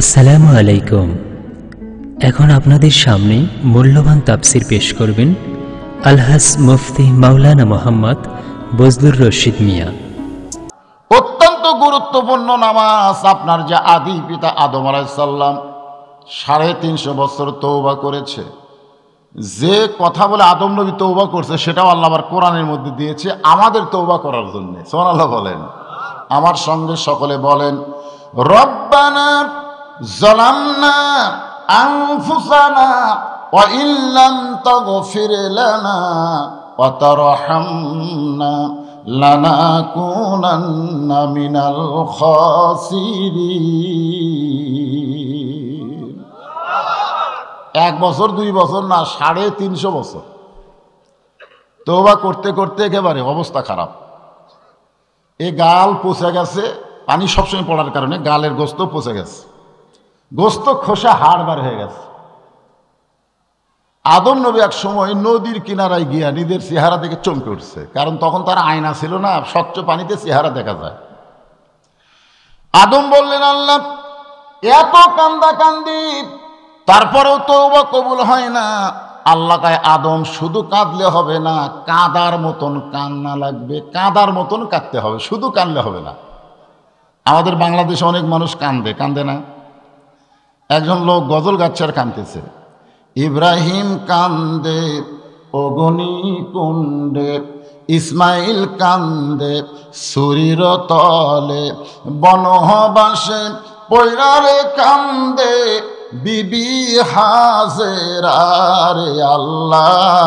আসসালামু আলাইকুম। এখন আপনাদের সামনে মূল্যবান তাফসির পেশ করবেন আলহাস মুফতি মাওলানা মোহাম্মদ বজলুর রশিদ মিয়া। অত্যন্ত গুরুত্বপূর্ণ নামাজ আপনার যে আদি পিতা আদম আলাইসাল্লাম সাড়ে তিনশো বছর তৌবা করেছে। যে কথা বলে আদম নবী তৌবা করছে, সেটাও আল্লাহ আবার কোরআনের মধ্যে দিয়েছে আমাদের তৌবা করার জন্য। সোহান আল্লাহ বলেন। আমার সঙ্গে সকলে বলেন, রব্বানা এক বছর, দুই বছর না, সাড়ে তিনশো বছর। তৌবা করতে করতে একেবারে অবস্থা খারাপ। এ গাল পচে গেছে, পানি সবসময় পড়ার কারণে গালের গোস্ত পচে গেছে। গোস্ত খোসা হাড় বার হয়ে গেছে। আদম নবী এক সময় নদীর কিনারায় গিয়া নিজের চেহারা দেখে চমকে উঠছে। কারণ তখন তার আয়না ছিল না, স্বচ্ছ পানিতে চেহারা দেখা যায়। আদম বললেন, আল্লাহ, এত কান্দা কান্দি তারপরেও তো কবুল হয় না। আল্লাহ তাই আদম শুধু কাঁদলে হবে না, কাঁদার মতন কান্না লাগবে, কাঁদার মতন কাঁদতে হবে, শুধু কানলে হবে না। আমাদের বাংলাদেশে অনেক মানুষ কান্দে কান্দে না? একজন লোক গজল গাচ্ছে আর কানতেছে। ইব্রাহিম কান্দে অগনি কুণ্ডে, ইসমাইল কান্দে, সুরির তলে বনহবাসে পৈরারে কান্দে, বিবি হাজেরারে আল্লাহ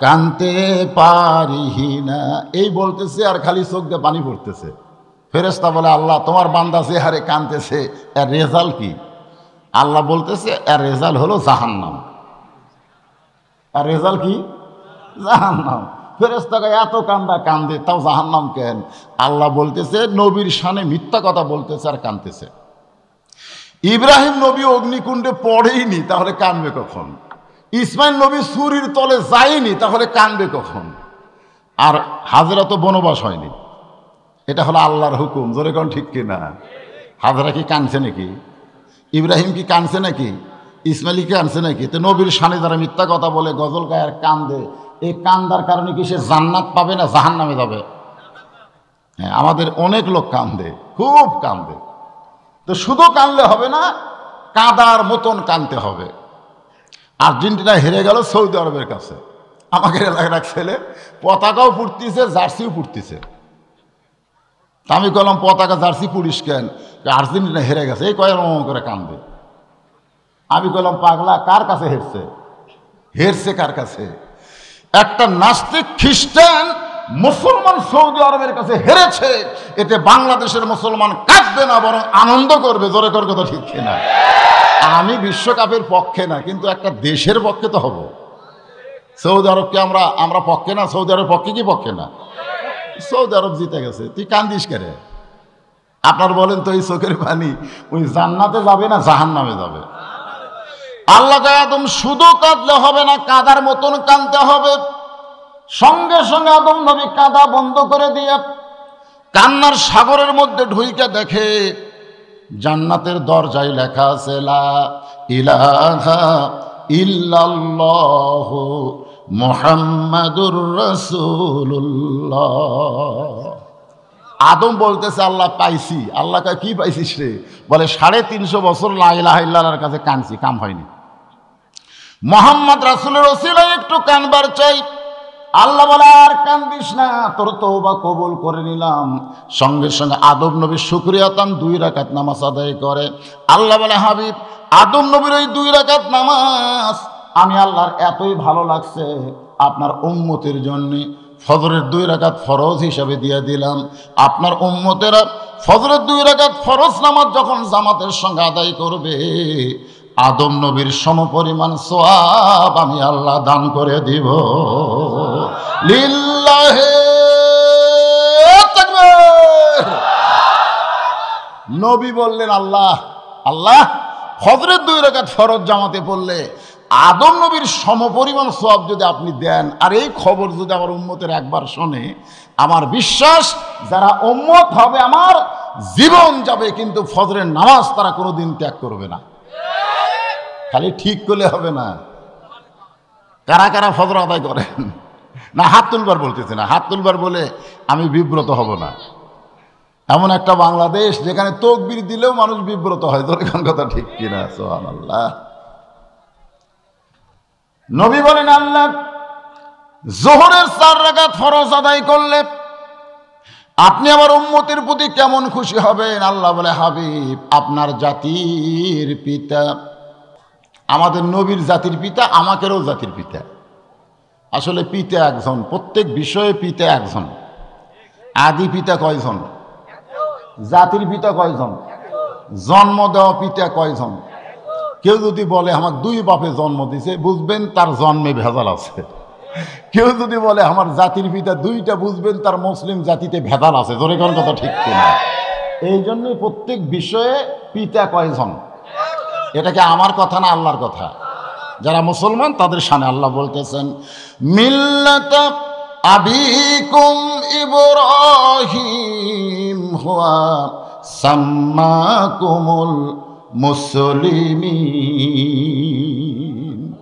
কানতে পারিহি না। এই বলতেছে আর খালি চোখ দিয়ে পানি পড়তেছে। ফেরেস্তা বলে, আল্লাহ, তোমার বান্দা যে হারে কানতেছে, এর রেজাল্ট কি? আল্লাহ বলতেছে, এর রেজাল্ট হলো জাহান্নাম। আর রেজাল্ট কি? জাহান্নাম। ফেরেস্তাকে এত কান্দা, কান্দে, তাও জাহান্নাম কেন? আল্লাহ বলতেছে, নবীর সানে মিথ্যা কথা বলতেছে আর কানতেছে ইব্রাহিম নবী অগ্নিকুণ্ডে পড়েইনি, তাহলে কানবে কখন? ইসমাইল নবী সুরির তলে যায়নি, তাহলে কানবে কখন? আর হাজরা তো বনবাস হয়নি। এটা হলো আল্লাহর হুকুম। জোরে কোন ঠিক কিনা? হাজরা কি কানছে নাকি? ইব্রাহিম কি কানছে নাকি? ইসমাইলি কি আনছে নাকি? তো নবীর সানে যারা মিথ্যা কথা বলে গজল গায়ে আর কান্দে এই কান্দার কারণে কি সে জান্নাত পাবে না জাহান নামে যাবে? হ্যাঁ আমাদের অনেক লোক কান্দে খুব কান্দে তো শুধু কানলে হবে না, কাদার মতন কানতে হবে। আর্জেন্টিনা হেরে গেল সৌদি আরবের কাছে। আমাকে এলাকার ছেলে পতাকাও ফুটতেছে জার্সিও ফুটতেছে আমি কলাম পতাকা জার্সি পুলিশ কেন? আর্জেন্টিনা হেরে গেছে, এই কয়েক রকম করে কান্দে। আমি কলাম পাগলা, কার কাছে হেরছে? হেরছে কার কাছে? একটা নাস্তিক খ্রিস্টান মুসলমান সৌদি আরবের কাছে হেরেছে, এতে বাংলাদেশের মুসলমান কাঁদবে না, বরং আনন্দ করবে, জোরে কর কথা ঠিক না আমি বিশ্বকাপের পক্ষে না, কিন্তু একটা দেশের পক্ষে তো হব। সৌদি আরবকে আমরা আমরা পক্ষে না, সৌদি আরবের পক্ষে কি পক্ষে না? সৌদি আরব জিতে গেছে। তুই কান্দিস কেরে আপনার বলেন তো এই চোখের পানি ওই জান্নাতে যাবে না জাহান নামে যাবে? আল্লাহ আদম শুধু কাঁদলে হবে না, কাদার মতন কাঁদতে হবে। সঙ্গে সঙ্গে আদম নবী কাদা বন্ধ করে দিয়ে কান্নার সাগরের মধ্যে ঢুইকে দেখে জান্নাতের দরজায় লেখা আছে, লা ইলাহা ইল্লাল্লাহ মুহাম্মাদুর রাসূলুল্লাহ। আদম বলতেছে, আল্লাহ পাইছি। আল্লাহকে কি পাইছিস রে? বলে, সাড়ে তিনশো বছর লাইলাহিল্লার কাছে কানছি কাম হয়নি। মোহাম্মদ রাসুলের ওসিলায় একটু কানবার চাই। আল্লাহ বলে, আর কান্দিস না, তোর তৌবা কবুল করে নিলাম। সঙ্গে সঙ্গে আদম নবীর শুক্রিয়াতান দুই রাকাত নামাজ আদায় করে। আল্লাহ বলে, হাবিব, আদম নবীর ওই দুই রাকাত নামাজ আমি আল্লাহর এতই ভালো লাগছে আপনার উম্মতের জন্যে। ফজরের দুই রাকাত ফরজ হিসাবে দিয়ে দিলাম। আপনার উম্মতেরা ফজরের দুই রাকাত ফরজ নামাজ যখন জামাতের সঙ্গে আদায় করবে, আদম নবীর সমপরিমাণ সোয়াব আমি আল্লাহ দান করে দিব। লিল্লাহে। নবী বললেন, আল্লাহ আল্লাহ, ফজরের দুই রেখাত ফরজ জামাতে পড়লে আদম নবীর সমপরিমাণ সব যদি আপনি দেন, আর এই খবর যদি আমার উম্মতের একবার শোনে, আমার বিশ্বাস, যারা উম্মত হবে, আমার জীবন যাবে, কিন্তু ফজরের নামাজ তারা কোনোদিন ত্যাগ করবে না। খালি ঠিক করলে হবে না। কারা কারা ফজর আদায় করেন? না, হাত তুলবার বলতেছি না। হাত তুলবার বলে আমি বিব্রত হব না। এমন একটা বাংলাদেশ যেখানে তকবির দিলেও মানুষ বিব্রত হয়। তোর এখন কথা ঠিক কিনা? সোহান আল্লাহ নবী বলেন, আল্লাহ, জোহরের চার রাকাত ফরজ আদায় করলে আপনি আমার উম্মতির প্রতি কেমন খুশি হবেন? আল্লাহ বলে, হাবিব, আপনার জাতির পিতা, আমাদের নবীর জাতির পিতা, আমাকেরও জাতির পিতা। আসলে পিতা একজন, প্রত্যেক বিষয়ে পিতা একজন। আদি পিতা কয়জন? জাতির পিতা কয়জন? জন্ম দেওয়া পিতা কয়জন? কেউ যদি বলে, আমার দুই বাপে জন্ম দিছে, বুঝবেন তার জন্মে ভেজাল আছে। কেউ যদি বলে, আমার জাতির পিতা দুইটা, বুঝবেন তার মুসলিম জাতিতে ভেজাল আছে। জোরে কোন কথা ঠিক কিনা? এই জন্যই প্রত্যেক বিষয়ে পিতা কয়জন? এটা কি আমার কথা না আল্লাহর কথা? যারা মুসলমান, তাদের সামনে আল্লাহ বলতেছেন, মিল্লাত মুসলিমিন।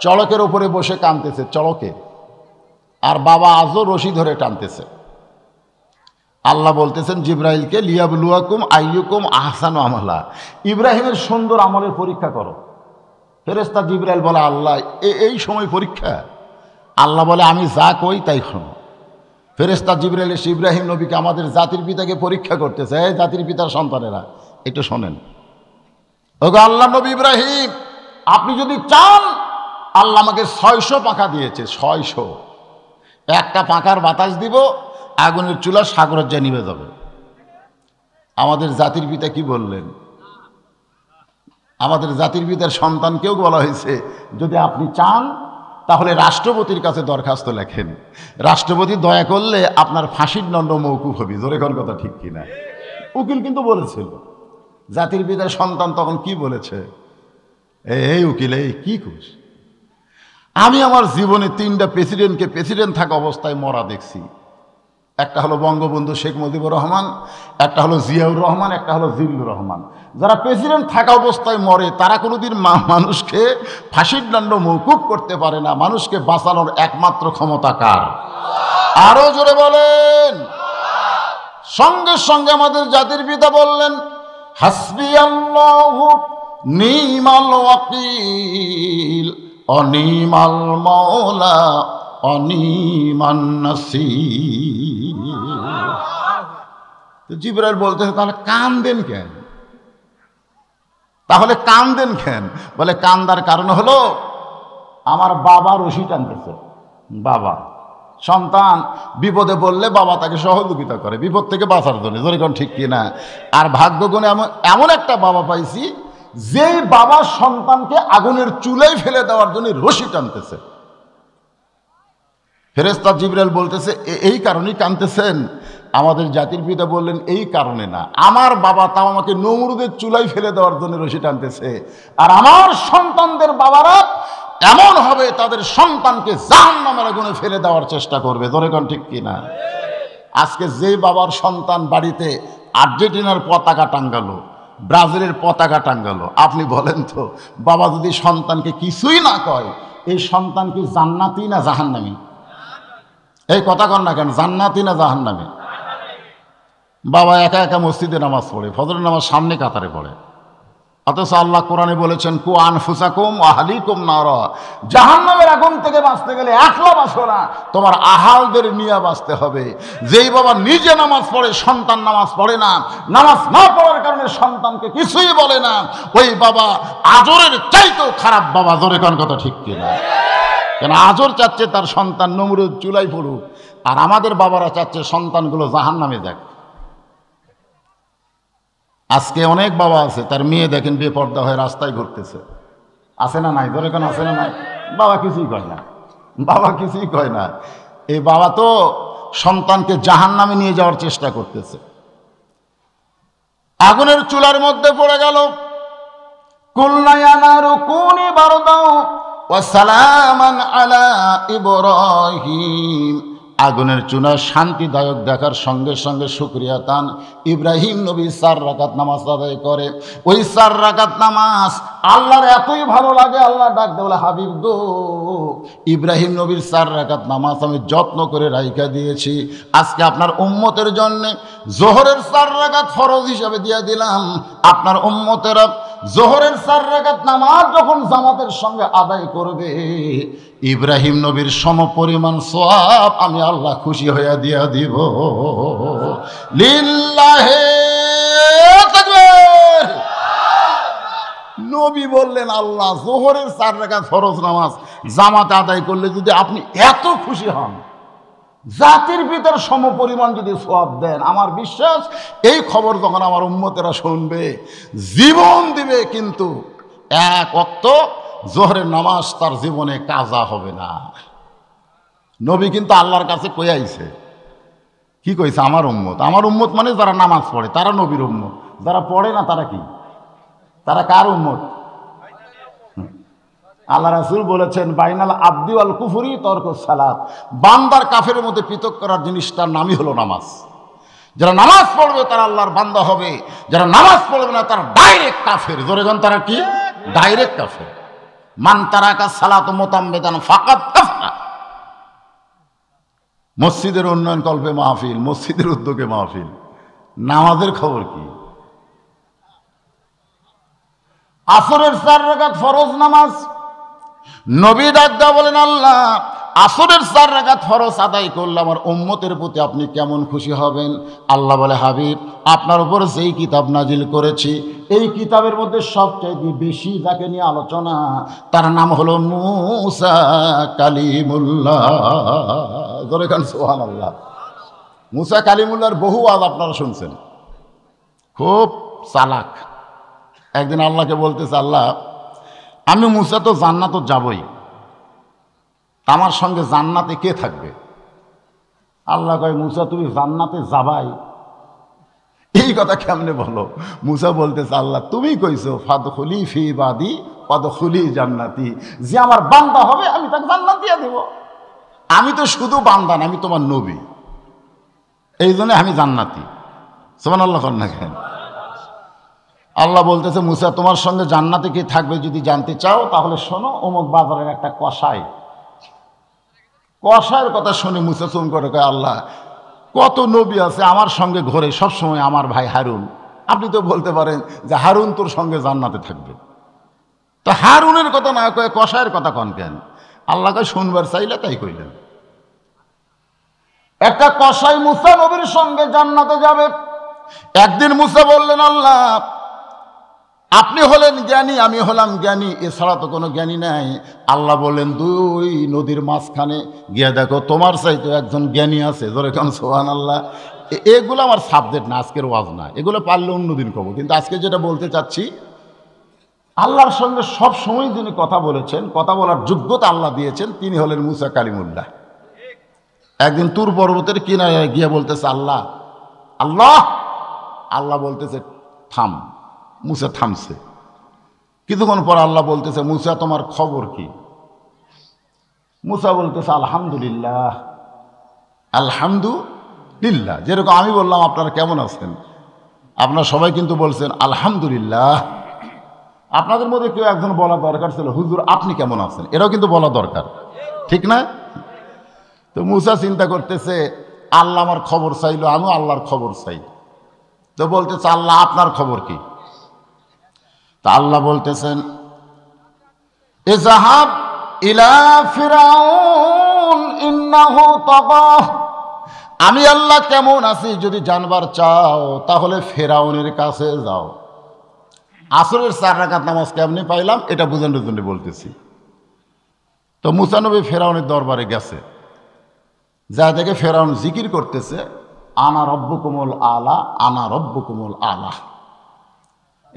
চড়কের উপরে বসে কানতেছে, চড়কে। আর বাবা আজও রশি ধরে টানতেছে। আল্লাহ বলতেছেন, জিব্রাইলকে লিয়াবলুয়াকুম আইয়ুকুম আহসানু আমলা। ইব্রাহিমের সুন্দর আমলের পরীক্ষা করো। ফেরেস্তা জিব্রাইল বলে, আল্লাহ এই সময় পরীক্ষা। আল্লাহ বলে, আমি যা কই তাই শোনো। ফেরেস্তা জিব্রাইল এসে, ইব্রাহিম নবীকে আমাদের জাতির পিতাকে পরীক্ষা করতেছে। এই জাতির পিতার সন্তানেরা একটু শোনেন। ওগো আল্লাহ নবী ইব্রাহিম, আপনি যদি চান, আল্লাহ আমাকে ছয়শো পাখা দিয়েছে, ছয়শো। একটা পাখার বাতাস দিব, আগুনের চুলা সাগরের যা নিভে যাবে। আমাদের জাতির পিতা কি বললেন? আমাদের জাতির পিতার সন্তানকেও বলা হয়েছে, যদি আপনি চান, তাহলে রাষ্ট্রপতির কাছে দরখাস্ত লেখেন। রাষ্ট্রপতি দয়া করলে আপনার ফাঁসির দণ্ড মৌকুফ হবে। জোরে কথা ঠিক কিনা? উকিল কিন্তু বলেছিল। জাতির পিতার সন্তান তখন কি বলেছে? "এই, উকিল এই কি খুশ আমি আমার জীবনে তিনটা প্রেসিডেন্টকে প্রেসিডেন্ট থাকা অবস্থায় মরা দেখছি। একটা হলো বঙ্গবন্ধু শেখ মুজিবুর রহমান একটা হলো জিয়াউর রহমান একটা হলো জিল্লুর রহমান। যারা প্রেসিডেন্ট থাকা অবস্থায় মরে তারা কোনোদিন মানুষকে ফাঁসির দণ্ড মৌকুব করতে পারে না। মানুষকে বাঁচানোর একমাত্র ক্ষমতা কার? আরও জোরে বলেন। সঙ্গে সঙ্গে আমাদের জাতির পিতা বললেন হাসবি আল্লাহু, নিমাল ওয়াকিল, অনিমাল মৌলা অনিমান তো জিবরাইল বলতেছে তাহলে কান দেন কেন? তাহলে কান দেন কেন? বলে, কান্দার কারণ হলো, আমার বাবা রশি টানতেছে। বাবা? সন্তান বিপদে বললে বাবা তাকে সহযোগিতা করে। বিপদ থেকে বাঁচার জন্য। যেরকম ঠিক কি না আর ভাগ্যগুণে এমন এমন একটা বাবা পাইছি, যেই বাবা সন্তানকে আগুনের চুলাই ফেলে দেওয়ার জন্য রশি টানতেছে। ফেরেস্তা জিবরাল বলতেছে এই কারণেই কানতেছেন আমাদের জাতির পিতা বললেন, এই কারণে না। আমার বাবা তাও আমাকে নমরুদের চুলাই ফেলে দেওয়ার জন্য রশি টানতেছে। আর আমার সন্তানদের বাবারা এমন হবে তাদের সন্তানকে জাহান নামের আগুনে ফেলে দেওয়ার চেষ্টা করবে। ধরে কোন ঠিক কিনা? আজকে যে বাবার সন্তান বাড়িতে আর্জেন্টিনার পতাকা টাঙ্গালো, ব্রাজিলের পতাকা টাঙ্গালো, আপনি বলেন তো, বাবা যদি সন্তানকে কিছুই না কয়, এই সন্তান কি জান্নাতি না জাহান্নামি? এই কথা কন না কেন, জান্নাতি না জাহান্নামি? বাবা একা একা মসজিদে নামাজ পড়ে, ফজরের নামাজ সামনে কাতারে পড়ে। অথচ আল্লাহ কোরআনে বলেছেন, কু আনফুসাকুম আহলিকুম নার। জাহান্নামের আগুন থেকে বাঁচতে গেলে একলা বাঁচো না, তোমার আহালদের নিয়ে বাঁচতে হবে। যেই বাবা নিজে নামাজ পড়ে, সন্তান নামাজ পড়ে না, নামাজ না পড়ার কারণে সন্তানকে কিছুই বলে না, ওই বাবা আজরের চাইতেও খারাপ বাবা জোরে কোন কথা ঠিক কিনা? কেন আজর চাচ্ছে তার সন্তান নমরুদ চুলাই পড়ুক, আর আমাদের বাবারা চাচ্ছে সন্তানগুলো জাহান নামে যাক। আজকে অনেক বাবা আছে, তার মেয়ে দেখেন বেপর্দা হয়ে রাস্তায় ঘুরতেছে। আছে না নাই? ধরে কেন আছে না নাই? বাবা কিছুই কয় না। বাবা কিছুই কয় না। এই বাবা তো সন্তানকে জাহান নামে নিয়ে যাওয়ার চেষ্টা করতেছে। আগুনের চুলার মধ্যে পড়ে গেল। কুল্লায়ানারু আগুনের চুনা শান্তিদায়ক দেখার সঙ্গে সঙ্গে শুক্রিয়া তান ইব্রাহিম নবী চার রাকাত নামাজ আদায় করে। ওই চার রাকাত নামাজ আল্লাহর এতই ভালো লাগে, আল্লাহ ডাক বলে, হাবিব গো, ইব্রাহিম নবীর চার রাকাত নামাজ আমি যত্ন করে রাইখা দিয়েছি। আজকে আপনার উম্মতের জন্য জোহরের চার রাকাত ফরজ হিসাবে দিয়ে দিলাম। আপনার উম্মতেরা জোহরের চার রাকাত নামাজ যখন জামাতের সঙ্গে আদায় করবে ইব্রাহিম নবীর সম পরিমাণ সব আমি আল্লাহ খুশি হইয়া দিয়া দিব লিল্লাহে। নবী বললেন, আল্লাহ, জোহরের চার রাকাত ফরজ নামাজ জামাতে আদায় করলে যদি আপনি এত খুশি হন, জাতির ভিতর সম পরিমাণ যদি সব দেন, আমার বিশ্বাস, এই খবর যখন আমার উম্মতেরা শুনবে, জীবন দিবে কিন্তু এক অক্ত জোহরের নামাজ তার জীবনে কাজা হবে না। নবী কিন্তু আল্লাহর কাছে কই আইছে। কি কইছে? আমার উম্মত। আমার উম্মত মানে যারা নামাজ পড়ে, তারা নবীর উম্মত। যারা পড়ে না, তারা কি? তারা কার উম্মত? আল্লাহ রাসুল বলেছেন, বাইনাল আব্দি আল কুফুরি তর্ক সালাত। বান্দার কাফের মধ্যে পৃথক করার জিনিসটার নামই হলো নামাজ। যারা নামাজ পড়বে, তারা আল্লাহর বান্দা হবে। যারা নামাজ পড়বে না, তারা ডাইরেক্ট কাফের। জোরেগন তারা কি? ডাইরেক্ট কাফের। মান সালাত মোতাম্বেদান ফাকাত মসজিদের উন্নয়ন কল্পে মাহফিল, মসজিদের উদ্যোগে মাহফিল। নামাজের খবর কি? আসরের চার রাকাত ফরজ নামাজ। নবী ডাক্তা বলেন, আল্লাহ আসরের চার রাকাত ফরজ আদায় করলে আমার উম্মতের প্রতি আপনি কেমন খুশি হবেন? আল্লাহ বলে, হাবিব, আপনার উপর যেই কিতাব নাজিল করেছি, এই কিতাবের মধ্যে সবচাইতে বেশি যাকে নিয়ে আলোচনা, তার নাম হলো মুসা কালিমুল্লাহ। সোহান আল্লাহ মুসা কালিমুল্লাহর বহু আজ আপনারা শুনছেন। খুব চালাক। একদিন আল্লাহকে বলতেছে, আল্লাহ, আমি মুসা তো জান্নাত যাবই। আমার সঙ্গে জান্নাতে কে থাকবে? আল্লাহ কয়, মুসা, তুমি জান্নাতে যাবাই। এই কথা কেমনে বলো? মুসা বলতেছে, আল্লাহ, তুমি কইছো ফাদ খুলি ফি বাদি পদ খুলি জান্নাতি। যে আমার বান্দা হবে, আমি তাকে জান্নাত দিয়ে দেব। আমি তো শুধু বান্দা না, আমি তোমার নবী। এই জন্য আমি জান্নাতি। সোমান আল্লাহ কন্যা কেন? আল্লাহ বলতেছে, মুসা, তোমার সঙ্গে জান্নাতে কে থাকবে যদি জানতে চাও, তাহলে শোনো, অমুক বাজারের একটা কষাই কষায়ের কথা শুনে মুসা চুম করে কয়, আল্লাহ, কত নবী আছে আমার সঙ্গে ঘরে, সবসময় আমার ভাই হারুন। আপনি তো বলতে পারেন যে হারুন তোর সঙ্গে জান্নাতে থাকবে। তো হারুনের কথা না কয়ে কষায়ের কথা কন কেন? আল্লাহকে শুনবার চাইলে তাই কইলেন। একটা কষাই মুসা নবীর সঙ্গে জান্নাতে যাবে। একদিন মুসা বললেন, আল্লাহ আপনি হলেন জ্ঞানী, আমি হলাম জ্ঞানী, এছাড়া তো কোনো জ্ঞানী নাই। আল্লাহ বলেন, দুই নদীর মাঝখানে গিয়ে দেখো, তোমার চাইতে একজন জ্ঞানী আছে। ধরে কেন সোহান আল্লাহ এগুলো আমার সাবজেক্ট না, আজকের ওয়াজ না। এগুলো পারলে অন্যদিন কব কিন্তু আজকে যেটা বলতে চাচ্ছি, আল্লাহর সঙ্গে সব সময় যিনি কথা বলেছেন, কথা বলার যোগ্যতা আল্লাহ দিয়েছেন, তিনি হলেন মুসা কালিমুল্লাহ। একদিন তুর পর্বতের কিনারে গিয়ে বলতেছে, আল্লাহ আল্লাহ আল্লাহ বলতেছে, থাম। মুসা থামছে। কিছুক্ষণ পর আল্লাহ বলতেছে, মুসা, তোমার খবর কি? মুসা বলতেছে, আলহামদুলিল্লাহ। আলহামদুলিল্লাহ। যেরকম আমি বললাম, আপনারা কেমন আছেন? আপনারা সবাই কিন্তু বলছেন, আলহামদুলিল্লাহ। আপনাদের মধ্যে কেউ একজন বলা দরকার ছিল, হুজুর, আপনি কেমন আছেন? এটাও কিন্তু বলা দরকার। ঠিক না? তো মুসা চিন্তা করতেছে, আল্লাহ আমার খবর চাইলো, আমিও আল্লাহর খবর চাই। তো বলতেছে, আল্লাহ, আপনার খবর কি? তা আল্লাহ বলতেছেন ইলা আমি আল্লাহ কেমন আছি যদি জানবার চাও, তাহলে ফেরাউনের কাছে যাও। আসরের চার রাকাত নামাজ কেমনি পাইলাম, এটা বুঝানোর জন্য বলতেছি। তো মুসানবী ফেরাউনের দরবারে গেছে। যা দেখে ফেরাউন জিকির করতেছে, আনা রব্য কোমল আলা, আনা রব্য কোমল আলা।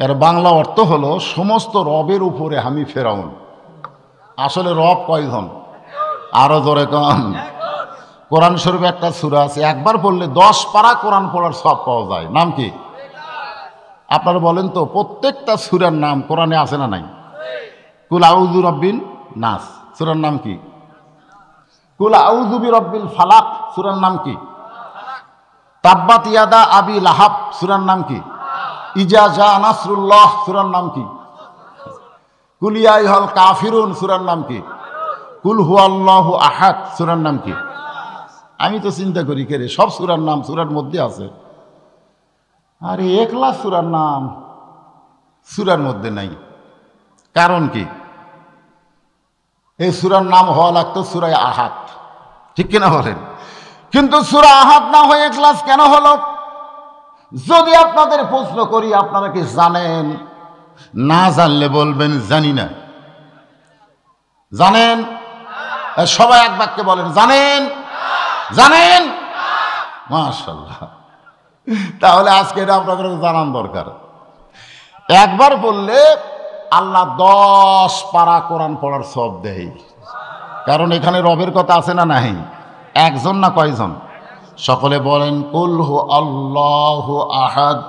এর বাংলা অর্থ হলো সমস্ত রবের উপরে আমি ফেরাউন। আসলে রব কয়জন? আরও জোরে কন। কোরআন শরীফে একটা সুরা আছে, একবার পড়লে দশ পারা কোরআন পড়ার সব পাওয়া যায়। নাম কি? আপনারা বলেন তো, প্রত্যেকটা সুরার নাম কোরআনে আছে না নাই? কুল আউজুর রব্বিন নাস। সুরার নাম কি? কুল আউজুবি রব্বিল ফালাক। সুরার নাম কি? তাব্বাত ইয়াদা আবি লাহাব। সুরার নাম কি? ইজা নাসরুল্লাহ, সুরার নাম কি? কুলিয়াই হল কাফিরুন, সুরার নাম কি? কুল হুয়াল্লাহ আহাদ, সুরার নাম কি? আমি তো চিন্তা করি, কে রে, সব সুরার নাম সুরার মধ্যে আছে। আরে, একলা সুরার নাম সুরার মধ্যে নাই। কারণ কি? এই সুরার নাম হওয়া লাগতো সুরায় আহাত ঠিক কিনা বলেন? কিন্তু সুরা আহাত না হয়ে ক্লাস কেন হলো? যদি আপনাদের প্রশ্ন করি, আপনারা কি জানেন? না জানলে বলবেন, জানি না। জানেন? সবাই এক বাক্যে বলেন, জানেন? জানেন? মাশাল্লাহ তাহলে আজকে এটা আপনাদের জানান দরকার। একবার বললে আল্লাহ দশ পারা কোরআন পড়ার সব দেয়। কারণ এখানে রবের কথা আছে না নাই? একজন না কয়জন? সকলে বলেন কুলহু আল্লাহ আহাদ,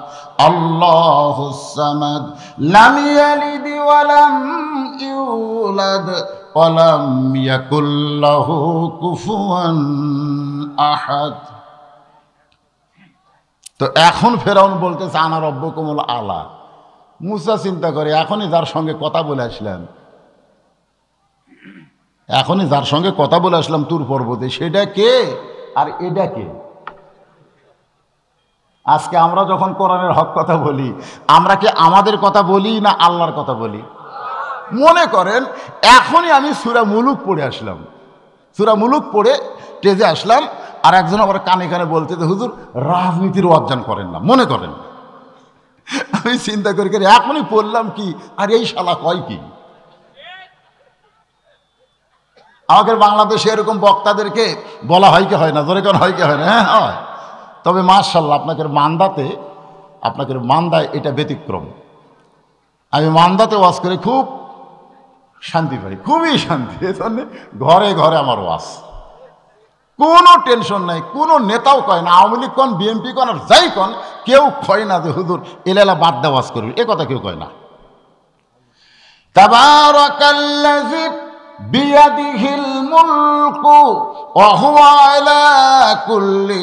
আল্লাহ সামাদ, লাম ইয়ালিদ ওয়ালাম ইউলাদ ওয়ালাম ইয়াকুল লাহু কুফুয়ান আহাদ। তো এখন ফেরাউন বলতেছে, আনা রব্য কোমল আলা। মুসা চিন্তা করে, এখনই যার সঙ্গে কথা বলে আসলাম। এখনই যার সঙ্গে কথা বলে আসলাম, তুর পর্বতে। সেটা কে? আর এটা কে? আজকে আমরা যখন কোরআনের হক কথা বলি আমরা কি আমাদের কথা বলি না আল্লাহর কথা বলি? মনে করেন এখনই আমি সুরা মুলুক পড়ে আসলাম। সুরা মুলুক পড়ে টেজে আসলাম আর একজন আবার কানে কানে বলতে যে, হুজুর রাজনীতির অর্জন করেন না। মনে করেন। আমি চিন্তা করি করি এখনই পড়লাম কি আর এই শালা কয় কি? আমাদের বাংলাদেশে এরকম বক্তাদেরকে বলা হয় কি হয় না? ধরে কেন হয় কি হয় না? হ্যাঁ হয়। তবে মার্শাল্লাহ আপনাকে মান্দাতে আপনাকে মান্দায় এটা ব্যতিক্রম। আমি মান্দাতে ওয়াজ করে, খুব শান্তি পাই, খুবই শান্তি। এজন্য ঘরে ঘরে আমার ওয়াজ। কোনো টেনশন নাই, কোনো নেতাও কয় না, আওয়ামী লীগ কন, বিএনপি কন, আর যাই কন, কেউ কয় না যে, হুজুর, এলেলা বাদ দেওয়াজ করবি। এ কথা কেউ কয় না। তাবারাকাল্লাযী বিয়াদিহিল মুলকু আলা কুল্লি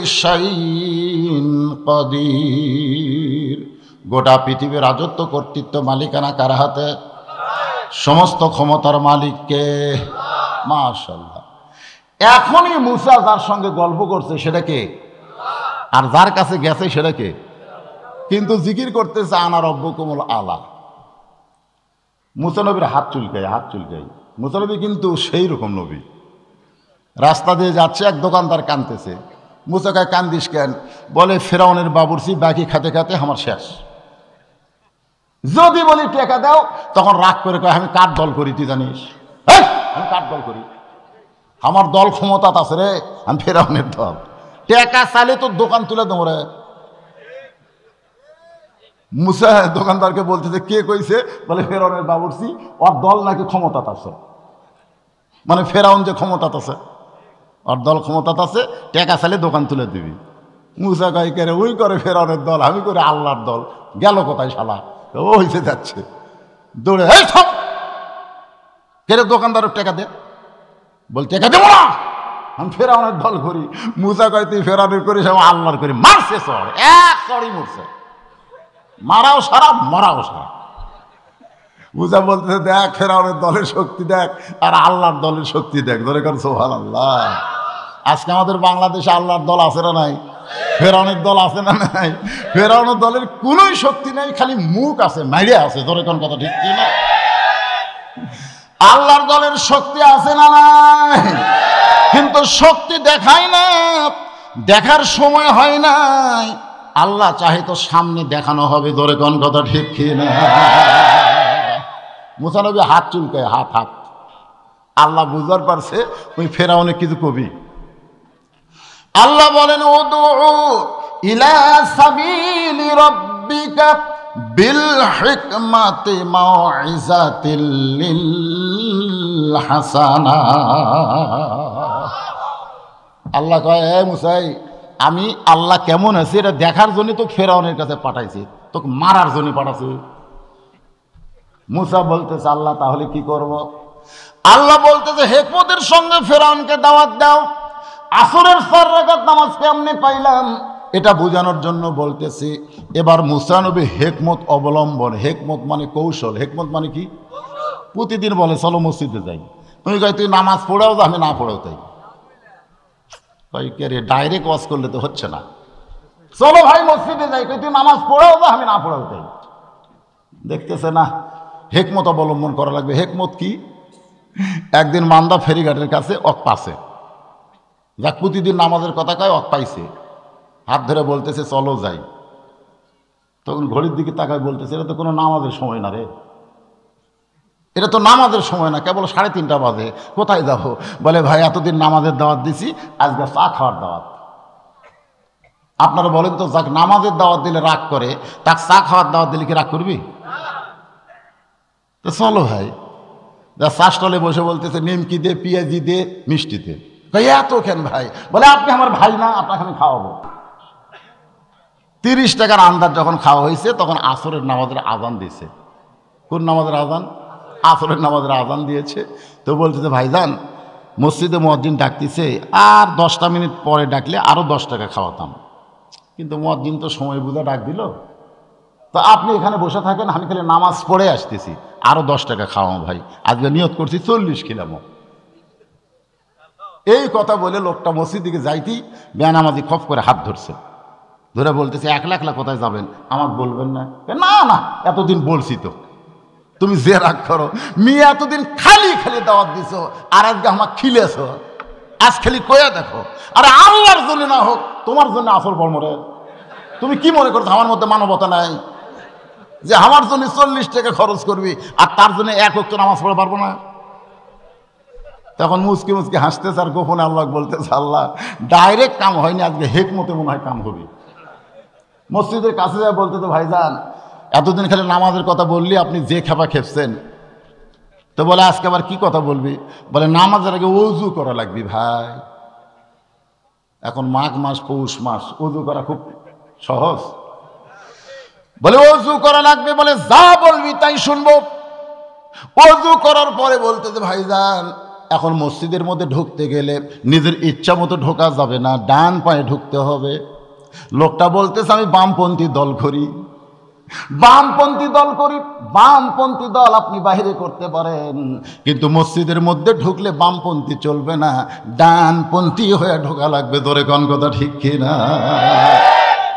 গোটা পৃথিবীর রাজত্ব কর্তৃত্ব মালিকানা কার হাতে? সমস্ত ক্ষমতার মালিককে। মাশাল্লাহ এখনই মুসা যার সঙ্গে গল্প করছে সেটা কে? আর যার কাছে গেছে সেটা কে? কিন্তু জিকির করতেছে আনা রব্য কোমল আলা মুসানবীর হাত চুলকায় হাত চুলকায়। মুসানবী কিন্তু সেই রকম নবী। রাস্তা দিয়ে যাচ্ছে, এক দোকানদার কানতেছে। মুসাকায় কান্দিস কেন? বলে, ফেরাউনের বাবুরসি বাকি খাতে খাতে আমার শেষ। যদি বলি টেকা দাও, তখন রাগ করে কয়, আমি কার দল করি তুই জানিস? আমি কার দল করি? আমার দল ক্ষমতা আছে রে, আমি ফেরাউনের দল। টেকা চাইলে তোর দোকান তুলে দেবো রে। মুসা দোকানদারকে বলছে যে, কে কইছে? বলে, ফেরাউনের বাবুরসি ওর দল নাকি ক্ষমতা আছে। মানে ফেরাউন যে ক্ষমতা আছে, ওর দল ক্ষমতা আছে, টেকা চাইলে দোকান তুলে দিবি। মুসা কয়, কে রে ওই করে ফেরাউনের দল, আমি করে আল্লাহর দল। গেল কোথায় শালা? ও হইতে যাচ্ছে। দৌড়ে, এই সব! কে রে দোকানদারের টাকা দে। বল টাকা দেবো না। আমি ফেরাউনের দল করি। মুসা কয়, তুই ফেরাউনের করিস, আমি আল্লাহর করি। মারছে চড় এক চড়ই মরছে। মারাও সারা, মরাও সারা। বুঝা বলতেছে, দেখ, ফেরাউনের দলের শক্তি দেখ, আর আল্লাহর দলের শক্তি দেখ। ধরে কর সোহান আল্লাহ আজকে আমাদের বাংলাদেশে আল্লাহর দল আছে না নাই? ফেরাউনের দল আছে না নাই? ফেরাউনের দলের কোনোই শক্তি নাই, খালি মুখ আছে, মাইরে আছে। ধরে কোন কথা ঠিক কি না আল্লাহর দলের শক্তি আছে না নাই? কিন্তু শক্তি দেখায় না, দেখার সময় হয় নাই। আল্লাহ চাহে তো সামনে দেখানো হবে, ধরে কোন কথা ঠিক না মুসানবী হাত চুলকায়, হাত হাত। আল্লাহ বুঝবার পারছে ওই ফেরা অনেক কিছু কবি। আল্লাহ বলেন ও ইলা সাবিলি রাব্বিকা বিল হিকমাতি হাসানা। আল্লাহ কয়, এ মুসাই আমি আল্লাহ কেমন আছি এটা দেখার জন্য তো ফেরাউনের কাছে পাঠাইছি তোকে মারার জন্য পাঠাইছি। মুসা বলতেছে আল্লাহ তাহলে কি করব? আল্লাহ বলতেছে হেকমতের সঙ্গে ফেরাউনকে দাওয়াত দাও। আসরের চার রাকাত নামাজ কেমনে পাইলাম? এটা বোঝানোর জন্য বলতেছি এবার মুসানবী হেকমত অবলম্বন হেকমত মানে কৌশল হেকমত মানে কি? প্রতিদিন বলে চলো মসজিদে যাই। তুমি কই তুই নামাজ পড়াও তো আমি না পড়াও তাই। রে ডাইরেক্ট ওয়াজ করলে তো হচ্ছে না। চলো ভাই, মসজিদে যাই, কই তুই নামাজ পড়াও তো আমি না পড়াও তাই দেখতেছে না, হেকমত অবলম্বন করা লাগবে। হেকমত কি? একদিন মান্দা ফেরিঘাটের কাছে অক পাশে যাক, প্রতিদিন নামাজের কথা কয়, অক পাইছে। হাত ধরে বলতেছে, চলো যাই। তখন ঘড়ির দিকে তাকায় বলতেছে, এটা তো কোনো নামাজের সময় না রে। এটা তো নামাজের সময় না, কেবল সাড়ে তিনটা বাজে। কোথায় যাব? বলে, ভাই, এতদিন নামাজের দাওয়াত দিছি, আজকে চা খাওয়ার দাওয়াত। আপনারা বলেন তো, যাক, নামাজের দাওয়াত দিলে রাগ করে, তাক চা খাওয়ার দাওয়াত দিলে কি রাগ করবি? তো চলো ভাই। যা চা স্টলে বসে বলতেছে, নিমকি দে, পেঁয়াজি দে, মিষ্টি দে। এত কেন ভাই? বলে, আপনি আমার ভাই না, আপনাকে আমি খাওয়াবো। তিরিশ টাকার আন্দাজ যখন খাওয়া হয়েছে, তখন আসরের নামাজের আজান দিছে কোন নামাজের আজান? আসরের নামাজের আজান দিয়েছে। তো বলতেছে ভাইজান, মসজিদে মসজিদ ডাকতেছে, আর দশটা মিনিট পরে ডাকলে আরও দশ টাকা খাওয়াতাম। কিন্তু মসজিদ তো সময় বুঝা ডাক দিল। তো আপনি এখানে বসে থাকেন, আমি খালি নামাজ পড়ে আসতেছি। আরও দশ টাকা খাওয়াও ভাই। আজকে নিয়ত করছি চল্লিশ খিলামো। এই কথা বলে লোকটা মসজিদ দিকে যাইতেই বেনামাজি খপ করে হাত ধরছে। ধরে বলতেছে একলা একলা কোথায় যাবেন? আমাকে বলবেন না। না না, এতদিন বলছি তো। তুমি যে রাগ করো। মেয়ে এতদিন খালি খালি দাওয়াত দিছ, আর আজকে আমার খিলেছ। আজ খালি কয়া দেখো। আরে আল্লাহর জন্য না হোক, তোমার জন্য আসল বর্মরে তুমি কি মনে করছ, আমার মধ্যে মানবতা নাই? যে আমার জন্য চল্লিশ টাকা খরচ করবি, আর তার জন্য এক হচ্ছে নামাজ পড়ে পারব না? তখন মুসকি মুসকি হাসতেছে আর গোপনে আল্লাহ বলতেছে, আল্লাহ ডাইরেক্ট কাম হয়নি, আজকে হেকমতে মনে হয় কাম হবে। মসজিদের কাছে যা বলতে তো ভাইজান এতদিন খালি নামাজের কথা বললি, আপনি যে খেপা খেপছেন তো বলে, আজকে আবার কি কথা বলবি? বলে, নামাজের আগে অজু করা লাগবি ভাই। এখন মাঘ মাস, পৌষ মাস অজু করা খুব সহজ। বলে অজু করা লাগবে বলে, যা বলবি তাই শুনব। অজু করার পরে বলতে যে ভাইজান, এখন মসজিদের মধ্যে ঢুকতে গেলে নিজের ইচ্ছা মতো ঢোকা যাবে না, ডান পায়ে ঢুকতে হবে। লোকটা বলতেছে, আমি বামপন্থী দল করি। বামপন্থী দল করি, বামপন্থী দল আপনি বাইরে করতে পারেন। কিন্তু মসজিদের মধ্যে ঢুকলে বামপন্থী চলবে না, ডানপন্থী হয়ে ঢোকা লাগবে, ধরে কোন কথা ঠিক কিনা?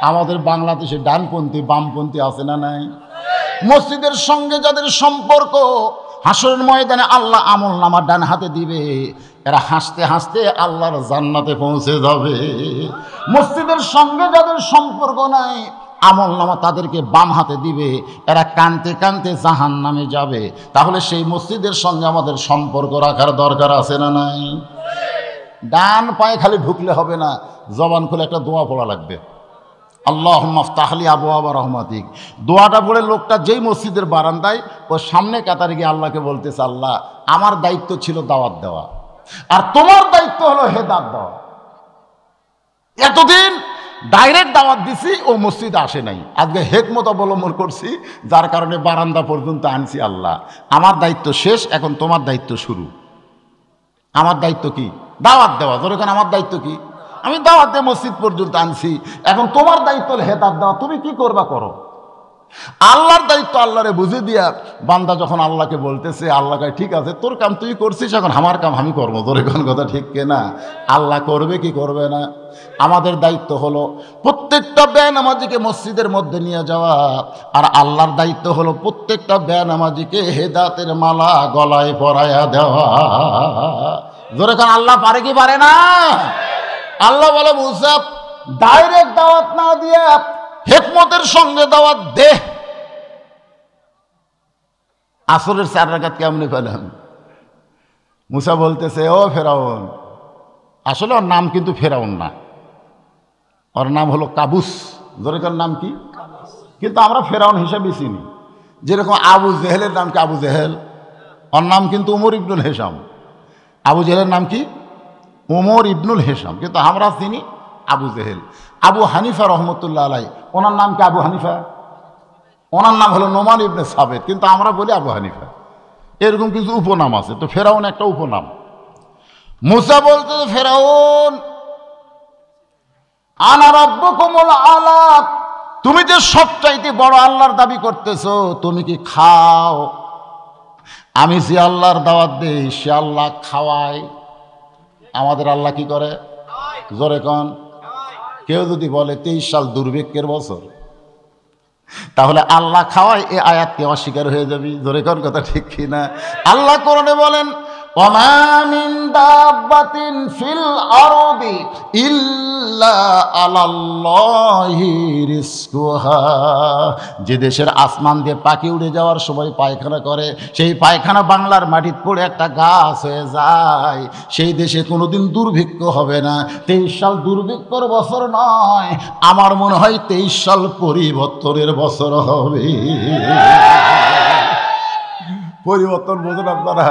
আমাদের বাংলাদেশে ডানপন্থী, বামপন্থী আছে না নাই? মসজিদের সঙ্গে যাদের সম্পর্ক, হাসরের ময়দানে আল্লাহ আমল নামা ডান হাতে দিবে, এরা হাসতে হাসতে আল্লাহর জান্নাতে পৌঁছে যাবে। মসজিদের সঙ্গে যাদের সম্পর্ক নাই আমল নামা তাদেরকে বাম হাতে দিবে, এরা কানতে কানতে জাহান নামে যাবে। তাহলে সেই মসজিদের সঙ্গে আমাদের সম্পর্ক রাখার দরকার আছে না নাই? ডান পায়ে খালি ঢুকলে হবে না, জবান খুলে একটা দোয়া পড়া লাগবে। আল্লাহ তাহলি আবু আবা রহমাতিক। দোয়াটা পড়ে লোকটা যেই মসজিদের বারান্দায়, ও সামনে কাতারে গিয়ে আল্লাহকে বলতেছে, আল্লাহ, আমার দায়িত্ব ছিল দাওয়াত দেওয়া। আর তোমার দায়িত্ব হলো হেদাত দেওয়া। এতদিন ডাইরেক্ট দাওয়াত দিছি, ও মসজিদ আসে নাই। আজকে হেকমত অবলম্বন করছি, যার কারণে বারান্দা পর্যন্ত আনছি আল্লাহ। আমার দায়িত্ব শেষ, এখন তোমার দায়িত্ব শুরু। আমার দায়িত্ব কি? দাওয়াত দেওয়া। ধরে আমার দায়িত্ব কি? আমি দাওয়াতে মসজিদ পর্যন্ত আনছি। এখন তোমার দায়িত্ব হেদাত দেওয়া। তুমি কি করবা করো? আল্লাহর দায়িত্ব আল্লাহরে বুঝে দিয়া বান্দা যখন আল্লাহকে বলতেছে, আল্লাহ কয়, ঠিক আছে, তোর কাম তুই করছিস, এখন আমার কাম আমি কর্ম তোর এখন কথা ঠিক কেনা? আল্লাহ করবে কি করবে না? আমাদের দায়িত্ব হলো প্রত্যেকটা বেনামাজিকে মসজিদের মধ্যে নিয়ে যাওয়া, আর আল্লাহর দায়িত্ব হলো প্রত্যেকটা বেনামাজিকে হেদাতের মালা গলায় পরায়া দেওয়া। জোরে কারণ আল্লাহ পারে কি পারে না? আল্লাহ বলে মুসাফ ডাইরেক্ট দাওয়াত না দিয়ে হেকমতের সঙ্গে দাওয়াত দে আসরের চার রাখাত কেমনি পেলাম মুসা বলতেছে, ও ফেরাউন, আসলে ওর নাম কিন্তু ফেরাউন না। ওর নাম হলো কাবুস। জোরেকার নাম কি? কিন্তু আমরা ফেরাউন হিসাবে চিনি। যেরকম আবু জেহেলের নাম কি? আবু জেহেল। ওর নাম কিন্তু উমর ইবনুল হেসাম আবু জেহেলের নাম কি? উমর ইবনুল হেসাম কিন্তু আমরা চিনি আবু জেহেল। আবু হানিফা রহমতুল্লাহ আলাই। ওনার নাম কি আবু হানিফা? ওনার নাম হলো নোমান ইবনে সাবেদ কিন্তু আমরা বলি আবু হানিফা। এরকম কিছু উপনাম আছে, তো ফেরাউন একটা উপনাম। মুসা বলতে, ফেরাউন, আনা কোমল আলাপ তুমি যে সবচাইতে বড় আল্লাহর দাবি করতেছো, তুমি কি খাও? আমি যে আল্লাহর দাওয়াত দেই, সে আল্লাহ খাওয়ায়। আমাদের আল্লাহ কি করে? জোরে কন। কেউ যদি বলে তেইশ সাল দুর্ভিক্ষের বছর, তাহলে আল্লাহ খাওয়ায় এ আয়াতকে অস্বীকার হয়ে যাবি। জোরে কোন কথা ঠিক কিনা? আল্লাহ কোরআনে বলেন وما من دابة في الأرض إلا على الله رزقها যে দেশের আসমান দিয়ে পাখি উড়ে যাওয়ার সময় পায়খানা করে সেই পায়খানা বাংলার মাটির পড়ে একটা গাছ হয়ে যায় সেই দেশে কোনোদিন দুর্ভিক্ষ হবে না তেইশ সাল দুর্ভিক্ষর বছর নয় আমার মনে হয় তেইশ সাল পরিবর্তনের বছর হবে পরিবর্তন বোঝেন আপনারা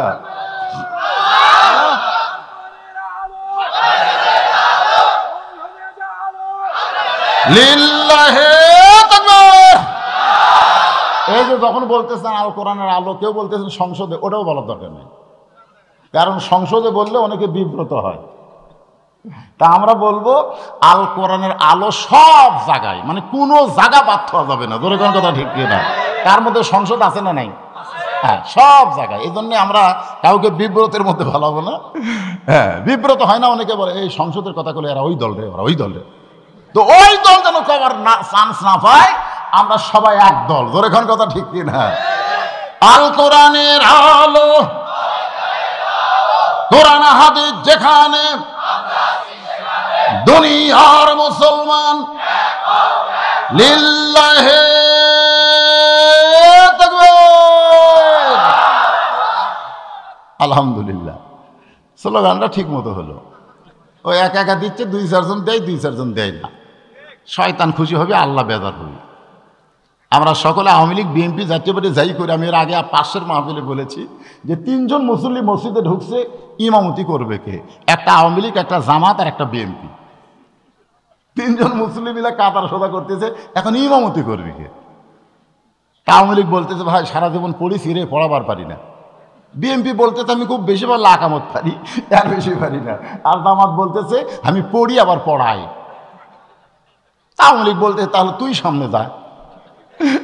এই যে যখন বলতেছেন আল কোরআনের আলো, কেউ বলতেছেন সংসদে, ওটাও বলার দরকার নেই। কারণ সংসদে বললে অনেকে বিব্রত হয়। তা আমরা বলব, আল কোরআনের আলো সব জায়গায় মানে কোনো জায়গা বাদ হওয়া যাবে না। ধরে কোন কথা ঠিক না তার মধ্যে সংসদ আছে না নাই? হ্যাঁ সব জায়গায়। এই জন্যে আমরা কাউকে বিব্রতের মধ্যে ভালাবো না। হ্যাঁ বিব্রত হয় না, অনেকে বলে, এই সংসদের কথা বলে এরা ওই দল রে, ওরা ওই দল রে। তো ওই দল যেন কবার না, চান্স না পায়, আমরা সবাই এক দল। ধরে কোন কথা ঠিক কি না আল কোরআনের আলো, কোরআন হাদিস যেখানে দুনিয়ার মুসলমান লিল্লাহে। আলহামদুলিল্লাহ। স্লোগানটা ঠিক মতো হলো। ও একা একা দিচ্ছে, দুই চারজন দেয়, দুই চারজন দেয় না। শয়তান খুশি হবে, আল্লাহ বেজার হবে। আমরা সকলে আওয়ামী লীগ, বিএনপি জাতীয় পার্টি যাই করে, আমি এর আগে পাশের মাহফিলে বলেছি যে তিনজন মুসল্লি মসজিদে ঢুকছে, ইমামতি করবে কে? একটা আওয়ামী লীগ, একটা জামাত আর একটা বিএনপি। তিনজন মুসলিম মিলে কাতার সোদা করতেছে, এখন ইমামতি করবে কে? আওয়ামী লীগ বলতেছে, ভাই, সারা জীবন পড়েছি রে, পড়াবার পারি না। বিএমপি বলতেছে, আমি খুব বেশি বার লাকামত পারি আর বেশি পারি না। আর দামাত বলতেছে, আমি পড়ি, আবার পড়াই। আওয়ামী লীগ বলতে, তাহলে তুই সামনে যা।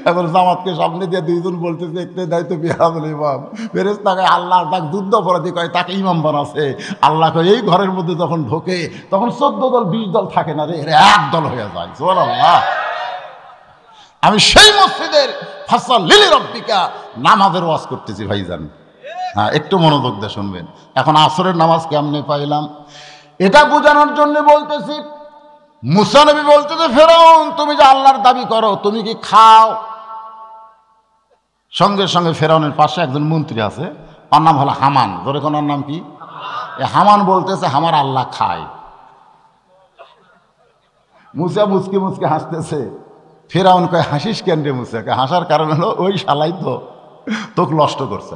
এখন জামাতকে সামনে দিয়ে দুইজন বলতেছে, একটু দায়িত্ব বিহাবুল ইমাম ফেরেস তাকে আল্লাহ তাক যুদ্ধ অপরাধী কয়, তাকে ইমাম বানাছে। আল্লাহ কয়, এই ঘরের মধ্যে যখন ঢোকে, তখন চোদ্দ দল, বিশ দল থাকে না রে এক দল হয়ে যায়। সোর আল্লাহ আমি সেই মসজিদের ফাসল লিলি রব্বিকা নামাজের ওয়াজ করতেছি, ভাইজান। হ্যাঁ একটু মনোযোগ দিয়ে শুনবেন। এখন আসরের নামাজ কেমনে পাইলাম? এটা বোঝানোর জন্য বলতেছি মুসানবী বলতেছে ফেরাউন, তুমি যে আল্লাহর দাবি করো, তুমি কি খাও? সঙ্গে সঙ্গে ফেরাউনের পাশে একজন মন্ত্রী আছে ওর নাম হলো হামান। ধরে কোনার নাম কি? হামান বলতেছে, আমার আল্লাহ খায়। মুসা মুচকে মুচকে হাসতেছে। ফেরাউন কয়, হাসিস কেন রে মুসাকে হাসার কারণ হলো ওই শালাই তো তোকে নষ্ট করছে।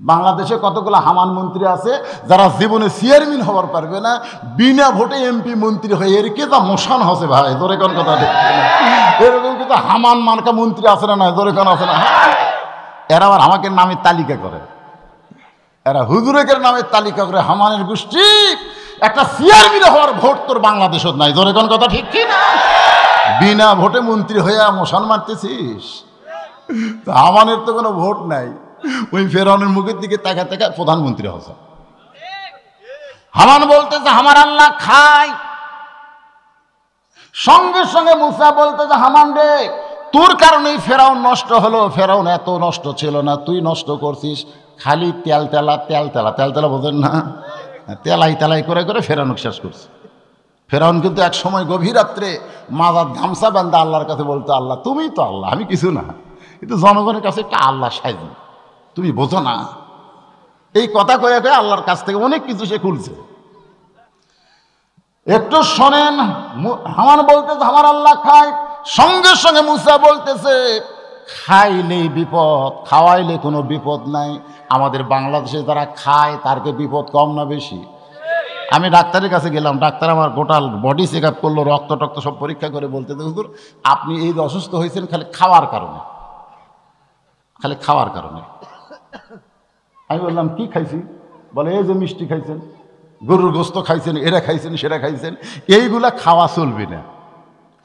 বাংলাদেশে কতগুলো হামান মন্ত্রী আছে যারা জীবনে চেয়ারম্যান হওয়ার পারবে না, বিনা ভোটে এমপি মন্ত্রী হয়ে এর কে যা মোশান হসে ভাই? জোরে কোন কথা এরকম কিন্তু হামান মানকা মন্ত্রী আছে না না জোরে কোন আছে না? এরা আবার আমাকে নামের তালিকা করে। এরা হুজুরেকের নামের তালিকা করে হামানের গোষ্ঠী। একটা চেয়ারম্যান হওয়ার ভোট তোর বাংলাদেশত নাই। জোরে কোন কথা ঠিক কি না? বিনা ভোটে মন্ত্রী হয়ে মোশান মারতেছিস? তো হামানের তো কোনো ভোট নাই। ওই ফেরাউনের মুখের দিকে তাকা তাকা প্রধানমন্ত্রী হসে হামান বলতেছে আমার আল্লাহ খায়। সঙ্গে সঙ্গে মুসা বলতেছে হামান রে, তোর কারণেই ফেরাউন নষ্ট হলো। ফেরাউন এত নষ্ট ছিল না, তুই নষ্ট করছিস। খালি তেল তেলা তেল তেলা। তেল তেলা বোঝেন না? তেলাই তেলাই করে করে ফেরাউন শেষ করছে। ফেরাউন কিন্তু এক সময় গভীর রাত্রে মাজার গামছা বান্ধা আল্লাহর কাছে বলতো, আল্লাহ তুমি তো আল্লাহ, আমি কিছু না। কিন্তু জনগণের কাছে একটা আল্লাহ সাইজি তুমি বোঝো না। এই কথা কয়ে কয়ে আল্লাহর কাছ থেকে অনেক কিছু সে খুলছে। একটু শোনেন হামান বলতেছে, আমার আল্লাহ খায়। সঙ্গে সঙ্গে মুসা বলতেছে, খাইলেই বিপদ, খাওয়াইলে কোনো বিপদ নাই। আমাদের বাংলাদেশে যারা খায় তারকে বিপদ কম না বেশি। আমি ডাক্তারের কাছে গেলাম, ডাক্তার আমার গোটাল বডি চেক আপ করল, রক্ত টক্ত সব পরীক্ষা করে বলতে হুজুর, আপনি এই অসুস্থ হয়েছেন, খালি খাওয়ার কারণে। খালি খাওয়ার কারণে। আমি বললাম, কি খাইছি বলে, এই যে মিষ্টি খাইছেন, গরুর গোস্ত খাইছেন এরা খাইছেন, সেটা খাইছেন, এইগুলা খাওয়া চলবে না।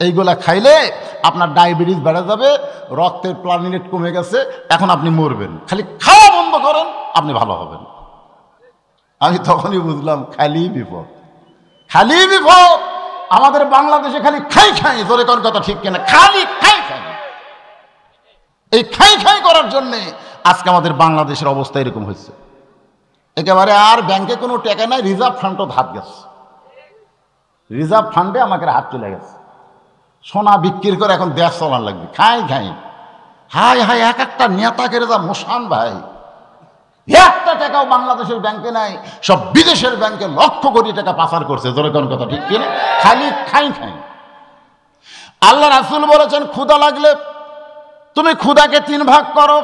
এইগুলা খাইলে আপনার ডায়াবেটিস বেড়ে যাবে, রক্তের প্লানিনেট কমে গেছে, এখন আপনি মরবেন। খালি খাওয়া বন্ধ করেন, আপনি ভালো হবেন। আমি তখনই বুঝলাম, খালি বিপদ। খালি বিপদ! আমাদের বাংলাদেশে খালি খাই খাই, জোরে কর কথা ঠিক কিনা, খালি খাই খাই। এই খাই খাই করার জন্যে আজকে আমাদের বাংলাদেশের অবস্থা এরকম হয়েছে। একেবারে আর ব্যাংকে কোনো টাকা নাই রিজার্ভ ফান্ডও হাত গেছে। রিজার্ভ ফান্ডে আমাকে হাত চলে গেছে। সোনা বিক্রি করে এখন দেশ চলার লাগবে। খাই খাই হাই হাই এক একটা নেতা কেড়ে যা মোশান ভাই। একটা টাকাও বাংলাদেশের ব্যাংকে নাই, সব বিদেশের ব্যাংকে লক্ষ কোটি টাকা পাচার করছে। জোরে কোন কথা ঠিক কিনা? খালি খাই খাই আল্লাহ রাসুল বলেছেন ক্ষুদা লাগলে তুমি ক্ষুদাকে তিন ভাগ করো,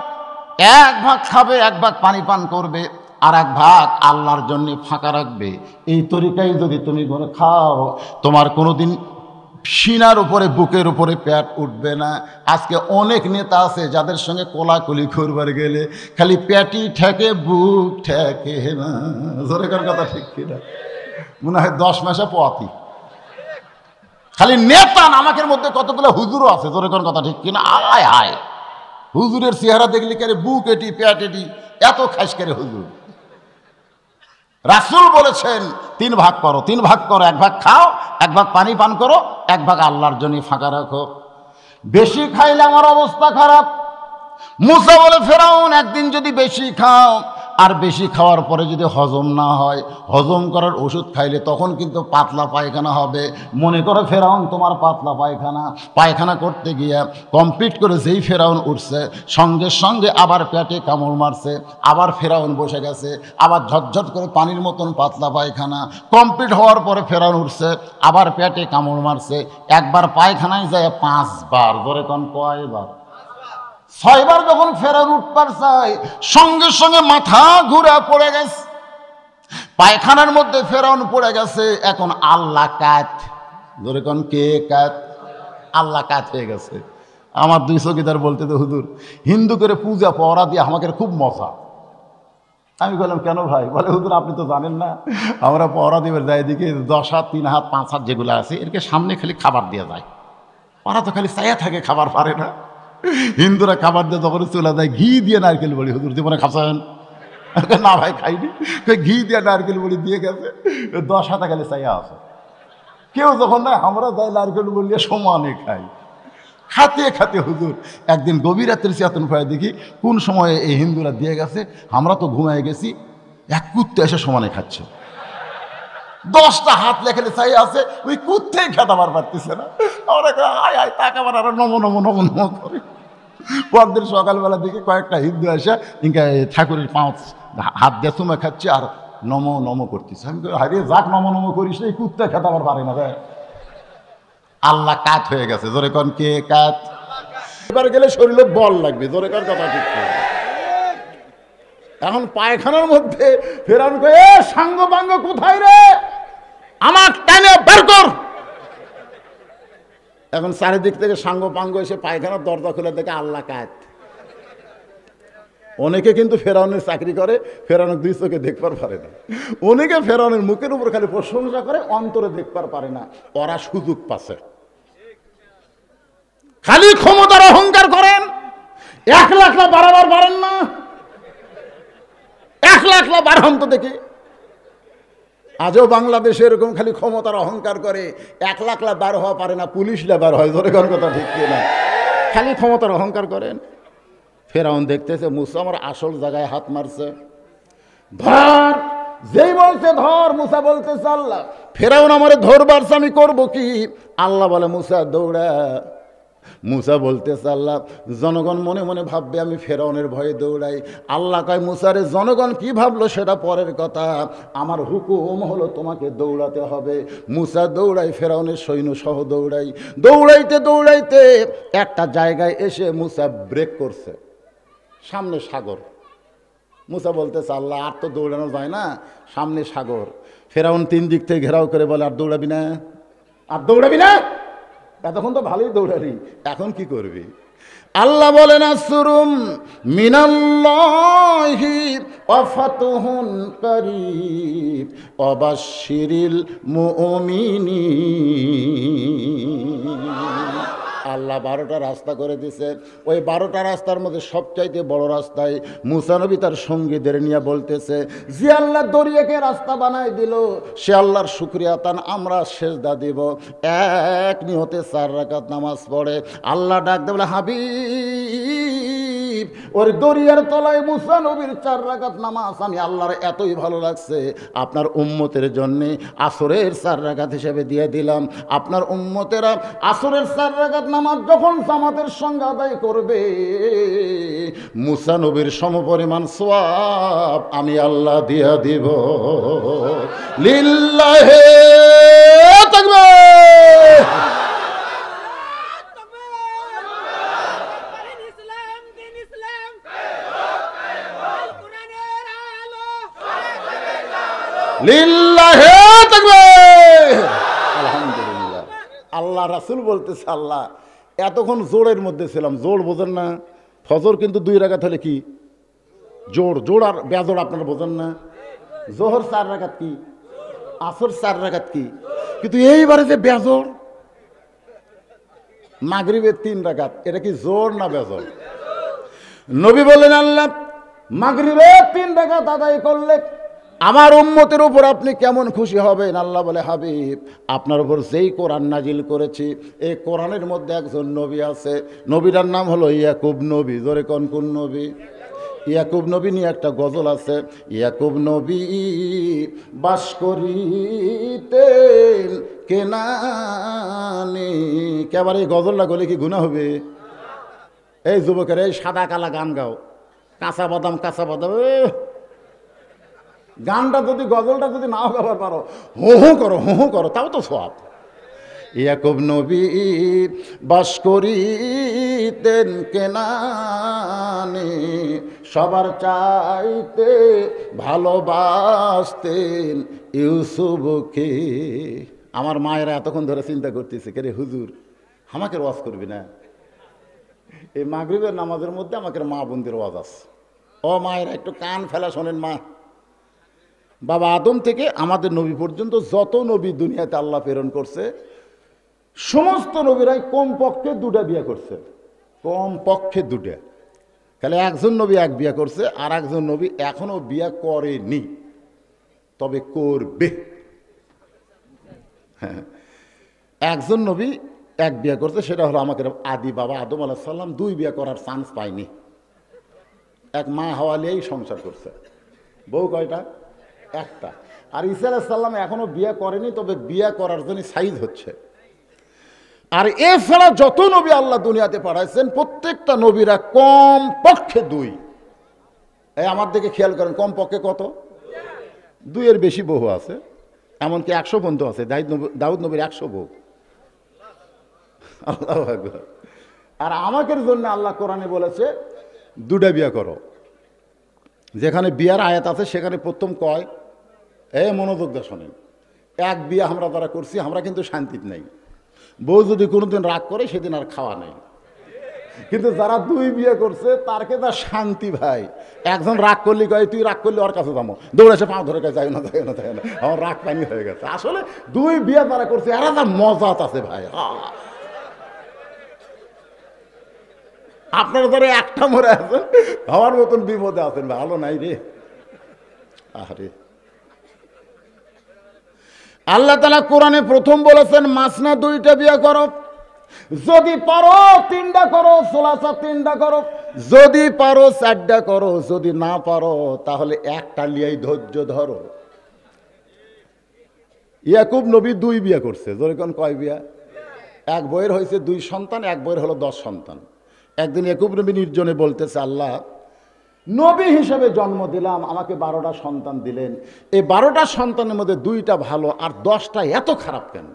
এক ভাগ খাবে, এক ভাগ পানি পান করবে, আর এক ভাগ আল্লাহর জন্য ফাঁকা রাখবে। এই তরিকায় যদি তুমি করে খাও, তোমার কোনোদিন সিনার উপরে, বুকের উপরে প্যাট উঠবে না। আজকে অনেক নেতা আছে যাদের সঙ্গে কোলাকুলি করবার গেলে খালি প্যাটি ঠেকে, বুক ঠেকে না। জোরে কার কথা ঠিক কিনা? মনে হয় দশ মাসে পথই। খালি নেতা নামাকের মধ্যে কতগুলো হুজুরও আছে, জোরে কোন কথা ঠিক কিনা? আয় আয়। হুজুরের চেহারা দেখলি কেন বুক এটি প্যাট এটি, এত খাস করে হুজুর। রাসুল বলেছেন, তিন ভাগ করো, তিন ভাগ করো, এক ভাগ খাও, এক ভাগ পানি পান করো, এক ভাগ আল্লাহর জন্য ফাঁকা রাখো। বেশি খাইলে আমার অবস্থা খারাপ। মুসা বলে, ফেরাউন, একদিন যদি বেশি খাও আর বেশি খাওয়ার পরে যদি হজম না হয়, হজম করার ওষুধ খাইলে তখন কিন্তু পাতলা পায়খানা হবে। মনে করে ফেরাউন তোমার পাতলা পায়খানা। পায়খানা করতে গিয়ে কমপ্লিট করে যেই ফেরাউন উঠছে, সঙ্গে সঙ্গে আবার পেটে কামড় মারছে, আবার ফেরাউন বসে গেছে, আবার ঝটঝট করে পানির মতন পাতলা পায়খানা। কমপ্লিট হওয়ার পরে ফেরাউন উঠছে, আবার পেটে কামড় মারছে। একবার পায়খানায় যায় পাঁচবার, ধরে কোন কয়বার? ছয়বার যখন ফেরার উঠবার চাই, সঙ্গে সঙ্গে মাথা ঘুরে পড়ে গেছে। পায়খানার মধ্যে ফেরাউন পড়ে গেছে, এখন আল্লাহ কাত। ধরে কোন কে কাত? আল্লাহ কাত হয়ে গেছে। আমার দুই চকিদার বলতে তো হুদুর হিন্দু করে পূজা পড়া দিয়ে আমাকে খুব মজা। আমি বললাম, কেন ভাই? বলে হুদুর আপনি তো জানেন না, আমরা পহরা দিবের যাই দিকে দশ হাত, তিন হাত, পাঁচ হাত যেগুলো আছে, এরকে সামনে খালি খাবার দেওয়া যায়। ওরা তো খালি চাইয়া থাকে, খাবার পারে না। হিন্দুরা খাবার দিয়ে যখন চলে যায় ঘি দিয়ে নারকেল বড়ি। হুজুর জীবনে খাচ্ছেন? না ভাই, খাইনি। ঘি দিয়ে নারকেল বলি দিয়ে গেছে। দশ হাতে খালি চাইয়া আছে। কেউ যখন না আমরা যাই নারকেল বড়ি দিয়ে সমানে খাই। খাতে খাতে হুজুর, একদিন গভীর রাত্রে চেতন ভয় দেখি, কোন সময়ে এই হিন্দুরা দিয়ে গেছে, আমরা তো ঘুমায় গেছি, এক কুত্তে এসে সমানে খাচ্ছে। দশটা হাত লেখালে চাই আছে, ওই কুত্তেই খেতাবার পারতেছে না। আমরা আয় আয় তাকাবার আরও নম নম নম নম করে। পরদিন সকালবেলা দিকে কয়েকটা হিন্দু আসে ইনকা ঠাকুরের পাঁচ হাত দিয়ে চুমে খাচ্ছে আর নম নম করতেছে। আমি হারিয়ে যাক নম নম করিস এই কুত্তে খেতাবার পারে না রে। আল্লাহ কাত হয়ে গেছে। জোরে কন কে কাত? এবার গেলে শরীরে বল লাগবে। জোরে কর কথা ঠিক। এখন পায়খানার মধ্যে ফেরান এ সাঙ্গ বাঙ্গ কোথায় রে? আমার টাইমে বের কর! এখন চারিদিক থেকে সাঙ্গ পাঙ্গ এসে পায়খানার দরজা খুলে দেখে আল্লাহ কাত অনেকে কিন্তু ফেরাউনের চাকরি করে, ফেরাউনের দুই চোখে দেখবার পারে না। অনেকে ফেরাউনের মুখের উপর খালি প্রশংসা করে, অন্তরে দেখবার পারে না। ওরা সুযোগ পাচ্ছে। খালি ক্ষমতার অহংকার করেন। এক লাখ না বাড়াবার পারেন না। এক লাখ না বাড়ান তো দেখি। আজও বাংলাদেশে এরকম খালি ক্ষমতার অহংকার করে। এক লাখ লাখ বার হওয়া পারে না, পুলিশ লেবার হয়, ধরে কোন কথা ঠিক না খালি ক্ষমতার অহংকার করেন। ফেরাউন দেখতেছে, মুসা আমার আসল জায়গায় হাত মারছে। ধর, যেই বলছে ধর, মুসা বলতেছে আল্লাহ। ফেরাউন আমার ধরবার আমি করব কি? আল্লাহ বলে, মুসা, দৌড়া। মুসা বলতেছে আল্লাহ জনগণ মনে মনে ভাববে আমি ফেরাউনের ভয়ে দৌড়াই। আল্লাহ কয় মুসারে জনগণ কি ভাবলো সেটা পরের কথা। আমার হুকুম হলো তোমাকে দৌড়াতে হবে। মুসা দৌড়াই, ফেরাউনের সৈন্য সহ দৌড়াই। দৌড়াইতে দৌড়াইতে একটা জায়গায় এসে মুসা ব্রেক করছে। সামনে সাগর। মুসা বলতেছে আল্লাহ আর তো দৌড়ানো যায় না, সামনে সাগর। ফেরাউন তিন দিক থেকে ঘেরাও করে বলে, আর দৌড়াবি না। আর দৌড়াবি না? এতক্ষণ তো ভালোই দৌড়ালি। এখন কি করবি? আল্লাহ বলেন আসুরুম মিনাল্লাহি অফাতুহুন করিব অবাশিরিল মুমিনিন। আল্লাহ বারোটা রাস্তা করে দিছে। ওই বারোটা রাস্তার মধ্যে সবচাইতে বড় রাস্তায় মুসানবী তার সঙ্গীদের নিয়ে বলতেছে, যে আল্লাহ দরিয়াকে রাস্তা বানাই দিল, সে আল্লাহর শুক্রিয়া তান আমরা সেজদা দিব। এক নিহতে চার রাকাত নামাজ পড়ে। আল্লাহ ডাক দেবলে হাবিব ওর দরিয়ার তলায় মুসা নবীর চার রাকাত নামাজ আমি আল্লাহর এতই ভালো লাগছে। আপনার উম্মতের জন্য আসরের চার রাকাত হিসেবে দিয়ে দিলাম। আপনার উম্মতেরা আসরের চার রাকাত নামাজ যখন সঙ্গে আদায় করবে, মুসা নবীর সমপরিমাণ সোয়াব আমি আল্লাহ দিয়া দিব। লিল্লাহে তাকবীর দিন ইসলাম দিন ইসলাম আল কোরআনের আলো আলহামদুলিল্লাহ। আল্লাহ রাসূল বলতেছে, আল্লাহ, এতক্ষণ জোরের মধ্যে ছিলাম, জোর বোঝেন না। ফজর কিন্তু দুই রাকাত হলে কি? জোর জোর আর বেজোর আপনারা বোঝেন না। জোহর চার রাকাত কি? আসর চার রাকাত কি? কিন্তু এইবারে যে বেজোর, মাগরিবের তিন রাকাত, এটা কি জোর না বেজোর? নবী বললেন, আল্লাহ, মাগরিবের তিন রাকাত আদায় করলে আমার উম্মতের উপর আপনি কেমন খুশি হবেন? আল্লাহ বলে, হাবিব, আপনার উপর যেই কোরআন নাজিল করেছি, এই কোরআনের মধ্যে একজন নবী আছে। নবীটার নাম হলো ইয়াকুব নবী। জোরে কোন কোন নবী? ইয়াকুব নবী নিয়ে একটা গজল আছে। ইয়াকুব নবী বাস করিতেন কেনানে কেবার এই গজলটা গলে কি গুণা হবে? এই যুবকের এই সাদা কালা গান গাও। কাঁচা বাদাম কাঁচা বাদাম! গানটা যদি, গজলটা যদি নাও গাবার পারো হো হো করো হো হো করো, তাও তো সব। ইয়াকুব নবী বাস করিতেন কেনানে, সবার চাইতে ভালোবাসতেন ইউসুফকে। আমার মায়েরা এতক্ষণ ধরে চিন্তা করতেছে, কে রে হুজুর, আমাকে ওয়াজ করবি না? এই মাগরিবের নামাজের মধ্যে আমাকে মা বোনদের ওয়াজ আছে। ও মায়েরা, একটু কান ফেলা শোনেন মা। বাবা আদম থেকে আমাদের নবী পর্যন্ত যত নবী দুনিয়াতে আল্লাহ প্রেরণ করছে, সমস্ত নবীরাই কম পক্ষে দুটা বিয়ে করছে। কম পক্ষে দুটা। তাহলে একজন নবী এক বিয়ে করছে, আর একজন নবী এখনও বিয়ে করেনি। তবে করবে। হ্যাঁ। একজন নবী এক বিয়ে করছে, সেটা হলো আমাকে আদি বাবা আদম আলাহ সাল্লাম দুই বিয়ে করার চান্স পায়নি। এক মা হাওয়ালিয়াই সংসার করছে। বউ কয়টা? একটা। আর ঈসা আলাহিসাল্লাম এখনও বিয়ে করেনি, তবে বিয়ে করার জন্য সাইজ হচ্ছে। আর এছাড়া যত নবী আল্লাহ দুনিয়াতে পাঠাইছেন, প্রত্যেকটা নবীরা কম পক্ষে দুই। এই আমার দিকে খেয়াল করেন কম পক্ষে কত? দুইয়ের বেশি বহু আছে, এমনকি একশো বন্ধু আছে দাউদ নবী, দাউদ নবীর একশো বউ। আল্লাহ আর আমাদের জন্য আল্লাহ কোরআনে বলেছে দুটা বিয়ে করো। যেখানে বিয়ার আয়াত আছে, সেখানে প্রথম কয়, এ মনোযোগ শোনেন, এক বিয়ে আমরা যারা করছি, আমরা কিন্তু শান্তিতে নেই। বউ যদি কোনোদিন রাগ করে, সেদিন আর খাওয়া নেই। কিন্তু যারা দুই বিয়ে করছে তারকে তার শান্তি ভাই? একজন রাগ করলি কয়, তুই রাগ করলি, ওর কাছে যাব। দৌড়ে এসে পা ধরে যাই না যাই না যাই না, আমার রাগ পানি হয়ে গেছে। আসলে দুই বিয়ে যারা করছে, এরা যা মজাত আছে ভাই। আহ! আপনারা ধরে একটা মরে আছেন? আমার মতন বিপদে আছেন, ভালো নাই রে। আরে আল্লাহ তালা কোরআনে প্রথম বলেছেন মাসনা দুইটা বিয়ে করো। যদি পারো, তিনটা করো, সোলাসা তিনটা করো। যদি পারো, চারটা করো। যদি না পারো, তাহলে একটা লিয়াই ধৈর্য ধরো। ইয়াকুব নবী দুই বিয়ে করছে। যেরকম কয় বিয়া? এক বইয়ের হয়েছে দুই সন্তান, এক বইয়ের হলো দশ সন্তান। একদিন ইয়াকুব নবী নির্জনে বলতেছে, আল্লাহ, নবী হিসেবে জন্ম দিলাম, আমাকে বারোটা সন্তান দিলেন। এই বারোটা সন্তানের মধ্যে দুইটা ভালো আর দশটা এত খারাপ কেন?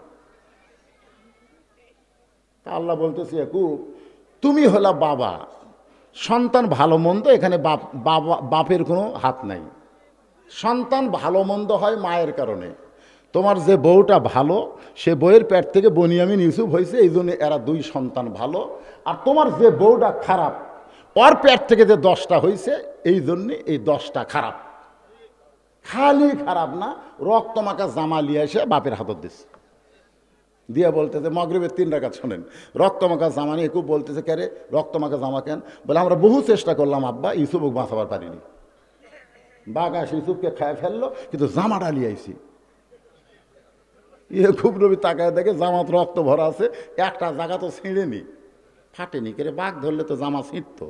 তা আল্লাহ বলতেছি, ইয়াকুব, তুমি হলা বাবা। সন্তান ভালো মন্দ, এখানে বাপ, বাবা, বাপের কোনো হাত নাই। সন্তান ভালো মন্দ হয় মায়ের কারণে। তোমার যে বউটা ভালো, সে বইয়ের পেট থেকে বনিয়ামিন ইউসুফ হয়েছে, এই জন্য এরা দুই সন্তান ভালো। আর তোমার যে বউটা খারাপ, ওর পেট থেকে যে দশটা হয়েছে, এই জন্যে এই দশটা খারাপ। খালি খারাপ না রক্তমাখা জামা লিয়ে এসে বাপের হাতত দিচ্ছে দিয়া বলতেছে, মগরবের তিন রাখাত শোনেন। রক্তমাখা জামা নিয়ে খুব বলতেছে, কে রে রক্তমাখা জামা কেন? বলে, আমরা বহু চেষ্টা করলাম, আব্বা ইউসুফক বাঁচাবার পারিনি। বাঘ আসে, ইউসুফকে খায় ফেলল, কিন্তু জামাটা লিয়ে খুব নবী তাকায় দেখে জামাত রক্ত ভরা আছে, একটা জায়গা তো ছিঁড়েনি। ফাটেনি কেরে বাঘ ধরলে তো জামা ছিঁড়তো।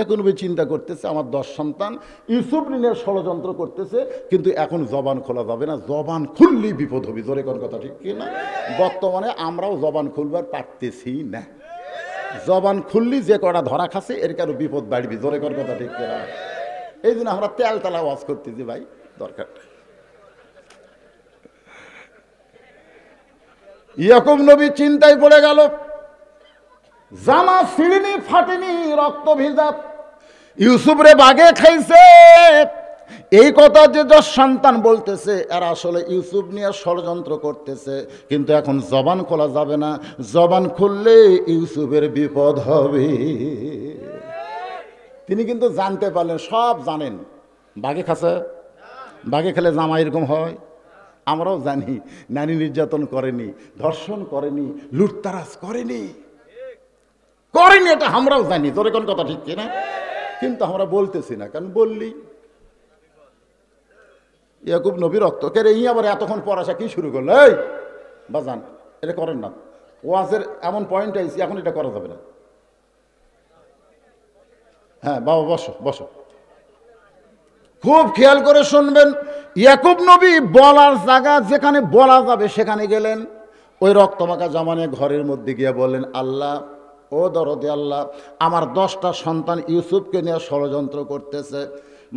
এখন নবী চিন্তা করতেছে, আমার দশ সন্তান, ইউসুফ ঋণের ষড়যন্ত্র করতেছে, কিন্তু এখন জবান খোলা যাবে না, জবান খুললেই বিপদ হবে। জোরে কোন কথা ঠিক কি না বর্তমানে আমরাও জবান খুলবার পারতেছি না। জবান খুললি যে কটা ধরা খাচ্ছে, এর কারও বিপদ বাড়বি। জোরে কোন কথা ঠিক কি না এই জন্য আমরা তেল তেলা ওয়াজ করতেছি ভাই দরকার ইয়াকুব নবী চিন্তায় পড়ে গেল। জামা ছিঁড়িনি, ফাটেনি, রক্ত ভিজা। ইউসুফ রে বাগে খাইছে। এই কথা যে দশ সন্তান বলতেছে, এরা আসলে ইউসুফ নিয়ে ষড়যন্ত্র করতেছে। কিন্তু এখন জবান খোলা যাবে না। জবান খুললে ইউসুফের বিপদ হবে। তিনি কিন্তু জানতে পারলেন, সব জানেন। বাগে খাসে বাগে খেলে জামা এরকম হয়? আমরাও জানি, নারী নির্যাতন করেনি, ধর্ষণ করেনি, লুটতারাজ করেনি। করেনি এটা আমরাও জানি তোর কোন কথা ঠিক কিনা? কিন্তু আমরা বলতেছি না, কারণ বললি। ইয়াকুব নবী রক্ত কে রে আবার এতক্ষণ পড়াশা কি শুরু করল? এই, বাজান, এটা করেন না। ওয়াজের এমন পয়েন্ট আইসি এখন এটা করা যাবে না। হ্যাঁ বাবা, বসো বসো। খুব খেয়াল করে শুনবেন ইয়াকুব নবী বলার জায়গা যেখানে বলা যাবে সেখানে গেলেন। ওই রক্তমাখা জামানে ঘরের মধ্যে গিয়ে বললেন, আল্লাহ, ও দরদে আল্লাহ, আমার দশটা সন্তান ইউসুফকে নিয়ে ষড়যন্ত্র করতেছে।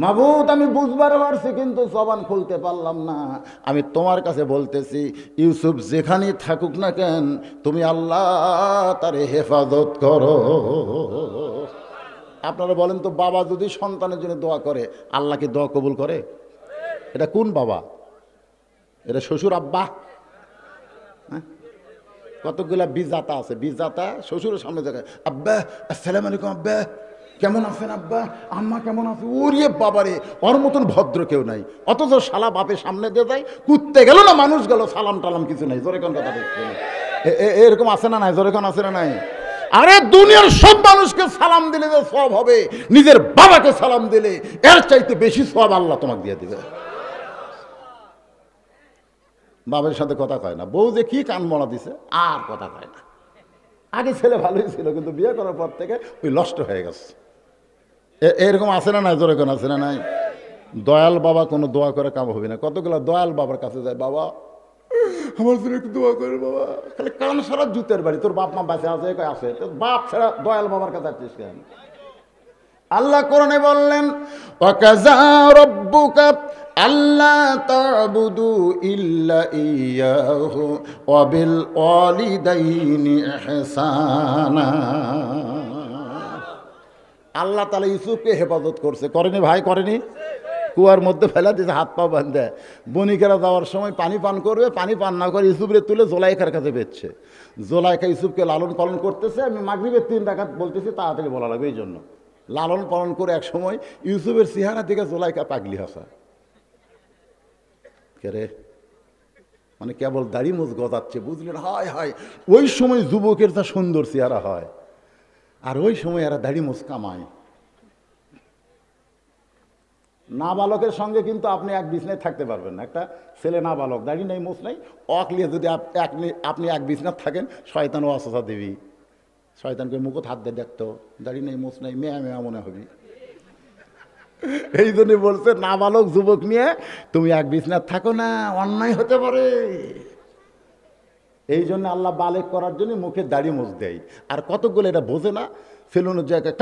মাবুদ, আমি বুঝবার পারছি, কিন্তু জবান খুলতে পারলাম না। আমি তোমার কাছে বলতেছি, ইউসুফ যেখানেই থাকুক না কেন, তুমি আল্লাহ তার হেফাজত করো। আপনারা বলেন তো, বাবা যদি সন্তানের জন্য দোয়া করে, আল্লাহ কি দোয়া কবুল করে? এটা কোন বাবা? এটা শ্বশুর আব্বা? হ্যাঁ? কতগুলা বিজাতা আছে? বিজাতা শ্বশুরের সামনে দেখায় আব্বা, আসসালাম আলাইকুম, আব্বা। কেমন আছেন, আব্বা? আম্মা কেমন আছে? ওরে বাবারে, ওর মতন ভদ্র কেউ নাই। অথচ শালা বাপের সামনে দিয়ে যায়, কুত্তে গেল না, মানুষ গেল, সালাম টালাম কিছু নাই। জোরে কোন কথা এ- এরকম আছে না নাই? জোরে কোন আছে না নাই? আরে দুনিয়ার সব মানুষকে সালাম দিলে যে সব হবে। নিজের বাবাকে সালাম দিলে এর চাইতে বেশি সব আল্লাহ তোমাকে দিয়ে দিবে। বাবার সাথে কথা কয় না। বউ যে কি কান মরা দিছে, আর কথা কয় না। আগে ছেলে ভালোই ছিল, কিন্তু বিয়ে করার পর থেকে ওই নষ্ট হয়ে গেছে। এরকম আছে না নাই? জোরে কোন আছে না নাই? দয়াল বাবা কোনো দোয়া করে কাম হবে না। কতগুলো দয়াল বাবার কাছে যায়, বাবা, আমার জন্য একটু দোয়া করে বাবা। খালি কান সারা জুতের বাড়ি, তোর বাপ মা বাঁচে আছে আছে। বাপ ছাড়া দয়াল বাবার কাছে আসছিস কেন? আল্লাহ কোরআনে বললেন ওয়াকাযা রাব্বুকা আল্লা তা'বুদু ইল্লা ইয়াহু ওয়া বিল ওয়ালিদাইনি ইহসানা। আল্লাহ তাআলা ইউসুফকে হেফাজত করছে। করেনি ভাই, করেনি? কুয়ার মধ্যে ফেলা দিয়েছে হাত পা বান্ধে বণিকেরা যাওয়ার সময় পানি পান করবে, পানি পান না করে ইউসুফরে তুলে জোলাইকার কাছে বেচছে। জোলাইকা ইউসুফকে লালন পালন করতেছে, আমি মাগরিবের তিন ডাকাত বলতেছি, তাড়াতাড়ি বলা লাগবে এই জন্য লালন পালন করে এক সময় ইউসুফের চেহারা দিকে জোলাইকা পাগলি হাসা। কে রে? মানে কেবল দাড়ি মুজ গজাচ্ছে, বুঝলেন? হায় হায়। ওই সময় যুবকের যা সুন্দর চেহারা হয়, আর ওই সময় এরা দাড়ি মুজ কামায়। নাবালকের সঙ্গে কিন্তু আপনি এক বিছনায় থাকতে পারবেন না। একটা ছেলে নাবালক, দাড়ি নেই মুছ নাই। অকলিয়ে যদি আপনি এক বিছনাথ থাকেন, শয়তান ও অসসা দেবী শয়তানকে মুখত হাত দিয়ে দেখতো, দাড়ি নেই মুছ নেই, মেয়া মেয়া মনে হবি। এই জন্য বলছে, নাবালক যুবক নিয়ে তুমি এক বিছনাথ থাকো না, অন্যায় হতে পারে। এই জন্য আল্লাহ বালেক করার জন্য মুখে দাড়ি মুছ দেয়। আর কতগুলো এটা বোঝে না? ফেলুনের জায়গায়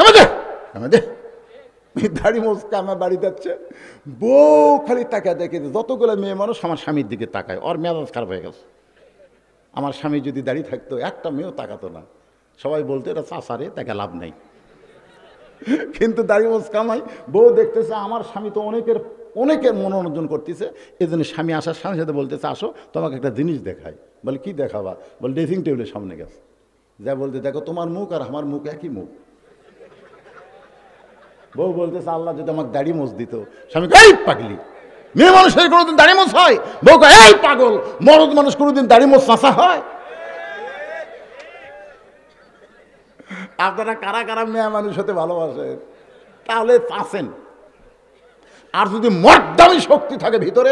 দে দাড়ি মুছকে আমার বাড়ি যাচ্ছে? বউ খালি তাকায় দেখে যতগুলো মেয়ে মানুষ আমার স্বামীর দিকে তাকায়, ওর মেজাজ খারাপ হয়ে গেছে। আমার স্বামী যদি দাড়ি থাকতো, একটা মেয়েও তাকাতো না। সবাই বলতো, এটা চাষারে তাকে লাভ নাই। কিন্তু দাড়ি মোজ কামাই বউ দেখতেছে, আমার স্বামী তো অনেকের অনেকের মনোরঞ্জন করতেছে। এই জন্য স্বামী আসার সাথে সাথে বলতেছে, আসো, তোমাকে একটা জিনিস দেখাই। বলে, কি দেখাবা? বলে, ড্রেসিং টেবিলের সামনে গেছে। যা বলতে, দেখো, তোমার মুখ আর আমার মুখ একই মুখ। বউ বলতেছে, আল্লাহ যদি আমাকে দাড়ি মোজ দিত। স্বামী এই পাগলি, মেয়ে মানুষের কোনোদিন দাড়ি মোজ হয়? বউ এই পাগল, মরদ মানুষ কোনোদিন দাড়ি মোজ চাষা হয়? আপনারা কারা কারা মেয়া মানুষ হতে ভালোবাসেন? তাহলে পাচ্ছেন আর যদি মর্দামি শক্তি থাকে ভিতরে,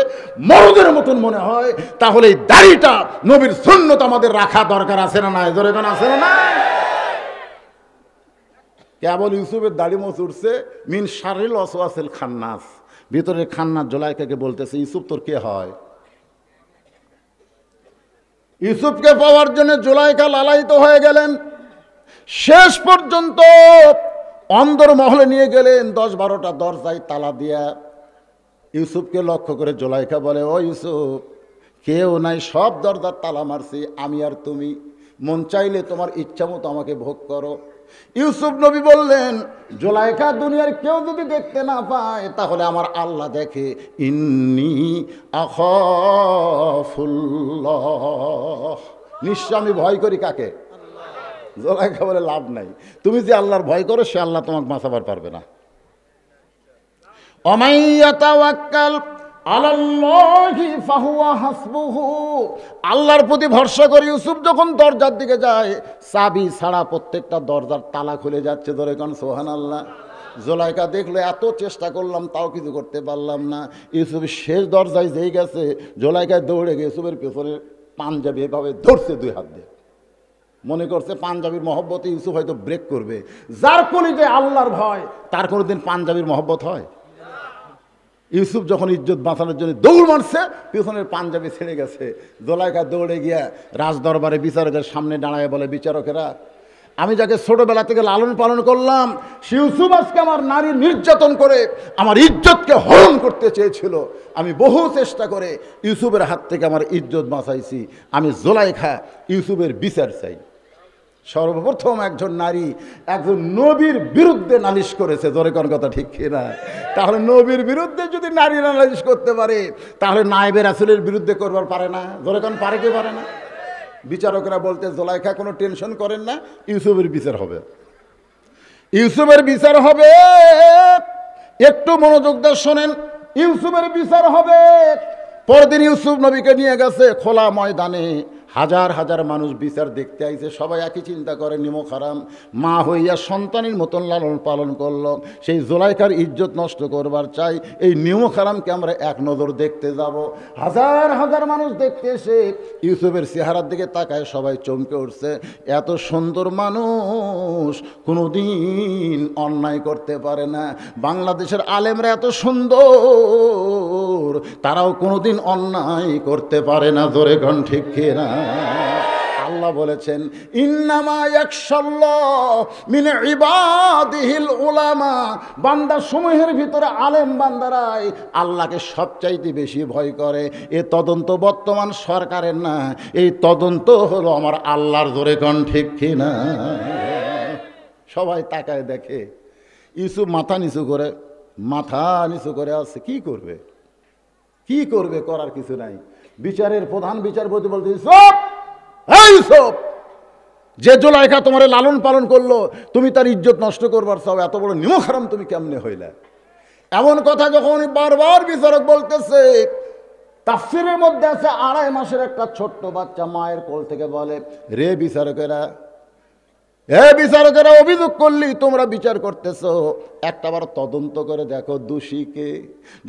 মরদের মতন মনে হয়, তাহলে এই দাড়িটা নবীর সুন্নত আমাদের রাখা দরকার, আছে না নাই? জোরে আছে না নাই? কেবল ইউসুফের দাড়ি মোচ উঠছে, মিন শারিল ওয়াসওয়াসিল খান্নাস। ভিতরে খান্নাস জোলাইকাকে বলতেছে, ইউসুফ, তোর কে হয়? ইউসুফকে পাওয়ার জন্য জোলাইকা লালায়িত হয়ে গেলেন। শেষ পর্যন্ত অন্দর মহলে নিয়ে গেলেন, দশ বারোটা দরজায় তালা দিয়া। ইউসুফকে লক্ষ্য করে জোলাইকা বলে, ও ইউসুফ, কেউ নাই, সব দরজার তালা মারছি, আমি আর তুমি। মন চাইলে তোমার ইচ্ছা মতো আমাকে ভোগ করো। ইউসুফ নবী বললেন জোলাইকা দুনিয়ার কেউ যদি দেখতে না পায়, তাহলে আমার আল্লাহ দেখে, ইন্নি আখফুল্লাহ। নিশ্চয় আমি ভয় করি কাকে? জোলাইকা বলে লাভ নাই। তুমি যে আল্লাহর ভয় করো, সে আল্লাহ তোমাকে বাঁচাবার পারবে না। আল্লাহর প্রতি ভরসা করে ইউসুফ যখন দরজার দিকে যায়, চাবি ছাড়া প্রত্যেকটা দরজার তালা খুলে যাচ্ছে ধরে কারণ সোহান আল্লাহ জোলাইকা দেখল, এত চেষ্টা করলাম, তাও কিছু করতে পারলাম না। ইউসুফ শেষ দরজায় যেই গেছে, জোলাইকায় দৌড়ে গিয়ে ইউসুফের পেছনে পাঞ্জাবি এভাবে ধরছে দুই হাত দিয়ে। মনে করছে পাঞ্জাবির মহব্বতে ইউসুফ হয়তো ব্রেক করবে। যার কলিতে আল্লাহর ভয়, তার কোনোদিন পাঞ্জাবির মহব্বত হয়? ইউসুফ যখন ইজ্জত বাঁচানোর জন্য দৌড় মারছে, পিছনের পাঞ্জাবি ছেড়ে গেছে। দোলাইকা দৌড়ে গিয়া রাজদরবারে বিচারকের সামনে দাঁড়ায় বলে, বিচারকেরা, আমি যাকে ছোটবেলা থেকে লালন পালন করলাম, সে ইউসুফ আজকে আমার নারী নির্যাতন করে, আমার ইজ্জতকে হরণ করতে চেয়েছিল। আমি বহু চেষ্টা করে ইউসুফের হাত থেকে আমার ইজ্জত বাঁচাইছি। আমি জোলাইখা ইউসুফের বিচার চাই। সর্বপ্রথম একজন নারী একজন নবীর বিরুদ্ধে নালিশ করেছে, জোরে কোন কথা ঠিক না তাহলে নবীর বিরুদ্ধে যদি নারী নালিশ করতে পারে, তাহলে নাইবের আসলের বিরুদ্ধে করবার পারে না, জোরে কোন পারে কি পারে না? বিচারকরা বলতে, জোলাইখা, কোনো টেনশন করেন না, ইউসুফের বিচার হবে। ইউসুফের বিচার হবে, একটু মনোযোগ দিয়ে শোনেন, ইউসুফের বিচার হবে। পরদিন ইউসুফ নবীকে নিয়ে গেছে খোলা ময়দানে। হাজার হাজার মানুষ বিচার দেখতে আইছে, সবাই একই চিন্তা করে, নিমক হারাম, মা হইয়া সন্তানের মতন লালন পালন করল, সেই জোলাইকার ইজ্জত নষ্ট করবার চাই, এই নিমক হারামকে আমরা এক নজর দেখতে যাব। হাজার হাজার মানুষ দেখতে এসে ইউসুফের চেহারার দিকে তাকায়, সবাই চমকে উঠছে। এত সুন্দর মানুষ কোনোদিন অন্যায় করতে পারে না। বাংলাদেশের আলেমরা এত সুন্দর, তারাও কোনোদিন অন্যায় করতে পারে না। জোরে ঘন ঠিক না আল্লাহ বলেছেন, ইন্নামা মিনে ইবাদিহিল উলামা। বান্দা সমূহের ভিতরে আলেম বান্দারাই আল্লাহকে সবচাইতে বেশি ভয় করে। এ তদন্ত বর্তমান সরকারের না, এই তদন্ত হলো আমার আল্লাহর জোরে কন ঠিক কিনা? সবাই তাকায় দেখে, ইসু মাথা নিচু করে, মাথা নিচু করে আছে, কি করবে? কি করবে করার কিছু নাই। বিচারের প্রধান বিচারপতি বলতে সব এই সব যে জোলাইখা তোমার লালন পালন করল, তুমি তার ইজ্জত নষ্ট করবার সব এত বড় নিমক হারাম তুমি কেমনে হইলে? এমন কথা যখন বারবার বিচারক বলতেছে, তাফসিরের মধ্যে আছে আড়াই মাসের একটা ছোট্ট বাচ্চা মায়ের কোল থেকে বলে, রে বিচারকেরা এ বিচারকেরা, অভিযোগ করলি, তোমরা বিচার করতেছো। একটাবার তদন্ত করে দেখো দোষীকে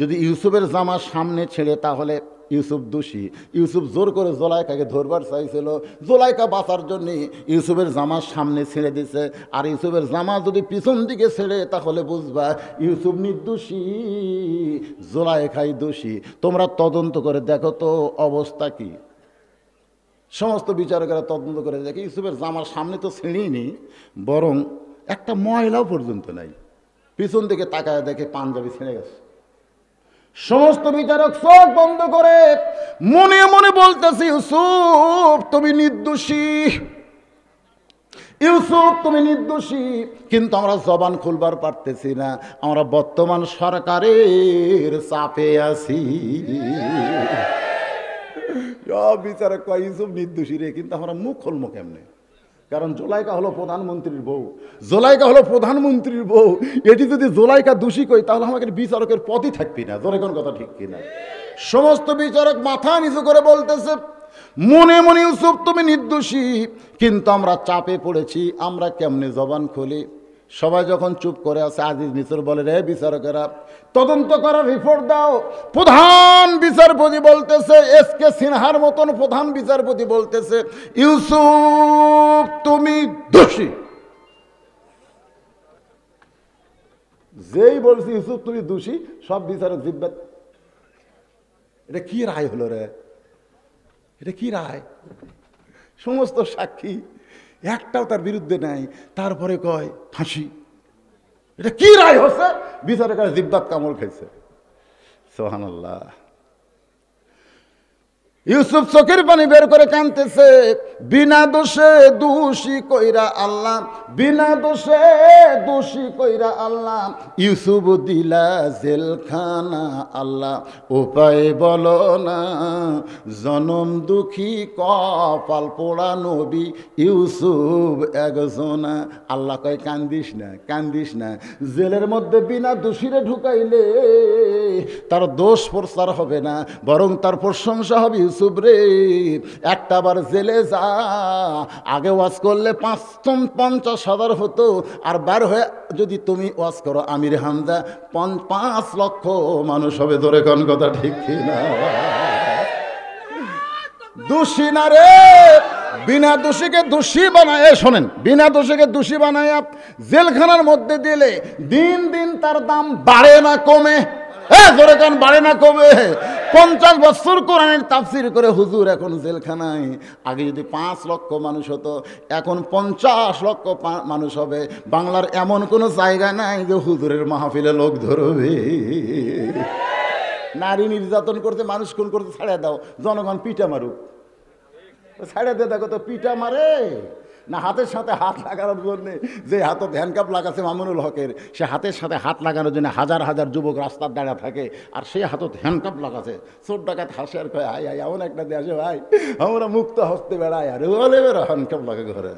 যদি ইউসুফের জামা সামনে ছেড়ে তাহলে ইউসুফ দোষী। ইউসুফ জোর করে জোলাইকাকে ধরবার চাইছিল। জোলাইকা বাঁচার জন্যে ইউসুফের জামা সামনে ছেড়ে দিছে। আর ইউসুফের জামা যদি পিছন দিকে ছেড়ে, তাহলে বুঝবা ইউসুফ নির্দোষী, জোলাইকাই দোষী। তোমরা তদন্ত করে দেখো তো অবস্থা কী। সমস্ত বিচারকেরা তদন্ত করে দেখে ইউসুফের জামার সামনে তো ছিঁড়িনি বরং একটা ময়লাও পর্যন্ত নাই। পিছন দিকে তাকায় দেখে পাঞ্জাবি ছিঁড়ে গেছে। সমস্ত বিচারক চোখ বন্ধ করে। মনে মনে বলতেছে, ইউসুফ, তুমি নির্দোষী। ইউসুফ, তুমি নির্দোষী। কিন্তু আমরা জবান খুলবার পারতেছি না। আমরা বর্তমান সরকারের চাপে আছি। সব বিচারক ইউসুফ নির্দোষী রে, কিন্তু আমরা মুখ খুলবো কেমনে? কারণ জোলাইকা হলো প্রধানমন্ত্রীর বউ। জোলাইকা হলো প্রধানমন্ত্রীর বউ। এটি যদি জোলাইকা দোষী কই তাহলে আমাকে বিচারকের পদই থাকবি না। জোরে কোন কথা ঠিক কিনা? সমস্ত বিচারক মাথা নিচু করে বলতেছে, মনে মনে ইউসুফ, তুমি নির্দোষী, কিন্তু আমরা চাপে পড়েছি, আমরা কেমনে জবান খুলি? সবাই যখন চুপ করে আছে, আজিজ মিশর বলে, রে বিচারকেরা, তদন্ত করার রিপোর্ট দাও। প্রধান বিচারপতি বলতেছে, এস কে সিনহার মতন প্রধান বিচারপতি বলতেছে, ইউসুফ, তুমি দোষী। যেই বলছি, ইউসুফ, তুমি দোষী, সব বিচারক জিব্বা এটা কি রায় হলো রে? এটা কি রায়? সমস্ত সাক্ষী একটাও তার বিরুদ্ধে নাই। তারপরে কয়, ফাঁসি। এটা কি রায় হচ্ছে? বিচারের কাছে জিব্বাত কামড় খাইছে। সোহান আল্লাহ ইউসুফ চোখের পানি বের করে কানতেছে বিনা দোষে দোষী কইরা আল্লাহ, বিনা দোষে দোষী কইরা আল্লাহ, ইউসুফ দিলা জেলখানা, আল্লাহ, উপায় বলো না, জনম দুঃখী কপাল পোড়া নবী ইউসুফ একজনা। আল্লাহ কয়, কান্দিস না কান্দিস না, জেলের মধ্যে বিনা দোষীরে ঢুকাইলে তার দোষ প্রচার হবে না, বরং তার প্রশংসা হবে ইউসুফ রে একটা বার জেলে যা। আগে ওয়াজ করলে পাঁচ পঞ্চাশ হাজার হতো, আর বার হয়ে যদি তুমি ওয়াজ করো আমির পঞ্চ- পাঁচ লক্ষ মানুষ হবে ধরে কোন কথা ঠিক না দোষী না রে! বিনা দোষীকে দোষী বানায় শোনেন, বিনা দোষীকে দোষী বানায় জেলখানার মধ্যে দিলে দিন দিন তার দাম বাড়ে না, কমে। হ্যাঁ জোরে কান বাড়ে না কমে। পঞ্চাশ বছর কোরআনের তাফসির করে হুজুর এখন জেলখানায়। আগে যদি পাঁচ লক্ষ মানুষ হতো, এখন পঞ্চাশ লক্ষ মানুষ হবে। বাংলার এমন কোনো জায়গা নাই যে হুজুরের মাহফিলে লোক ধরবে। নারী নির্যাতন করতে মানুষ কোন করতে ছাড়িয়ে দাও, জনগণ পিঠা মারুক। ছাড়িয়ে দে দেখো তো, পিঠা মারে। না, হাতের সাথে হাত লাগানোর জন্য যে হাতত হ্যান্ডকাপ লাগাছে মামুনুল হকের, সে হাতের সাথে হাত লাগানোর জন্য হাজার হাজার যুবক রাস্তার দাঁড়া থাকে আর সে হাতত হ্যান্ডকাপ লাগাছে। চোর ডাকাত হাসে আর কয়, আয় আয়, এমন একটা দেশে ভাই, আমরা মুক্ত হস্তে বেড়াই, আর বলে বেরো হ্যান্ডকাপ লাগে ঘরে।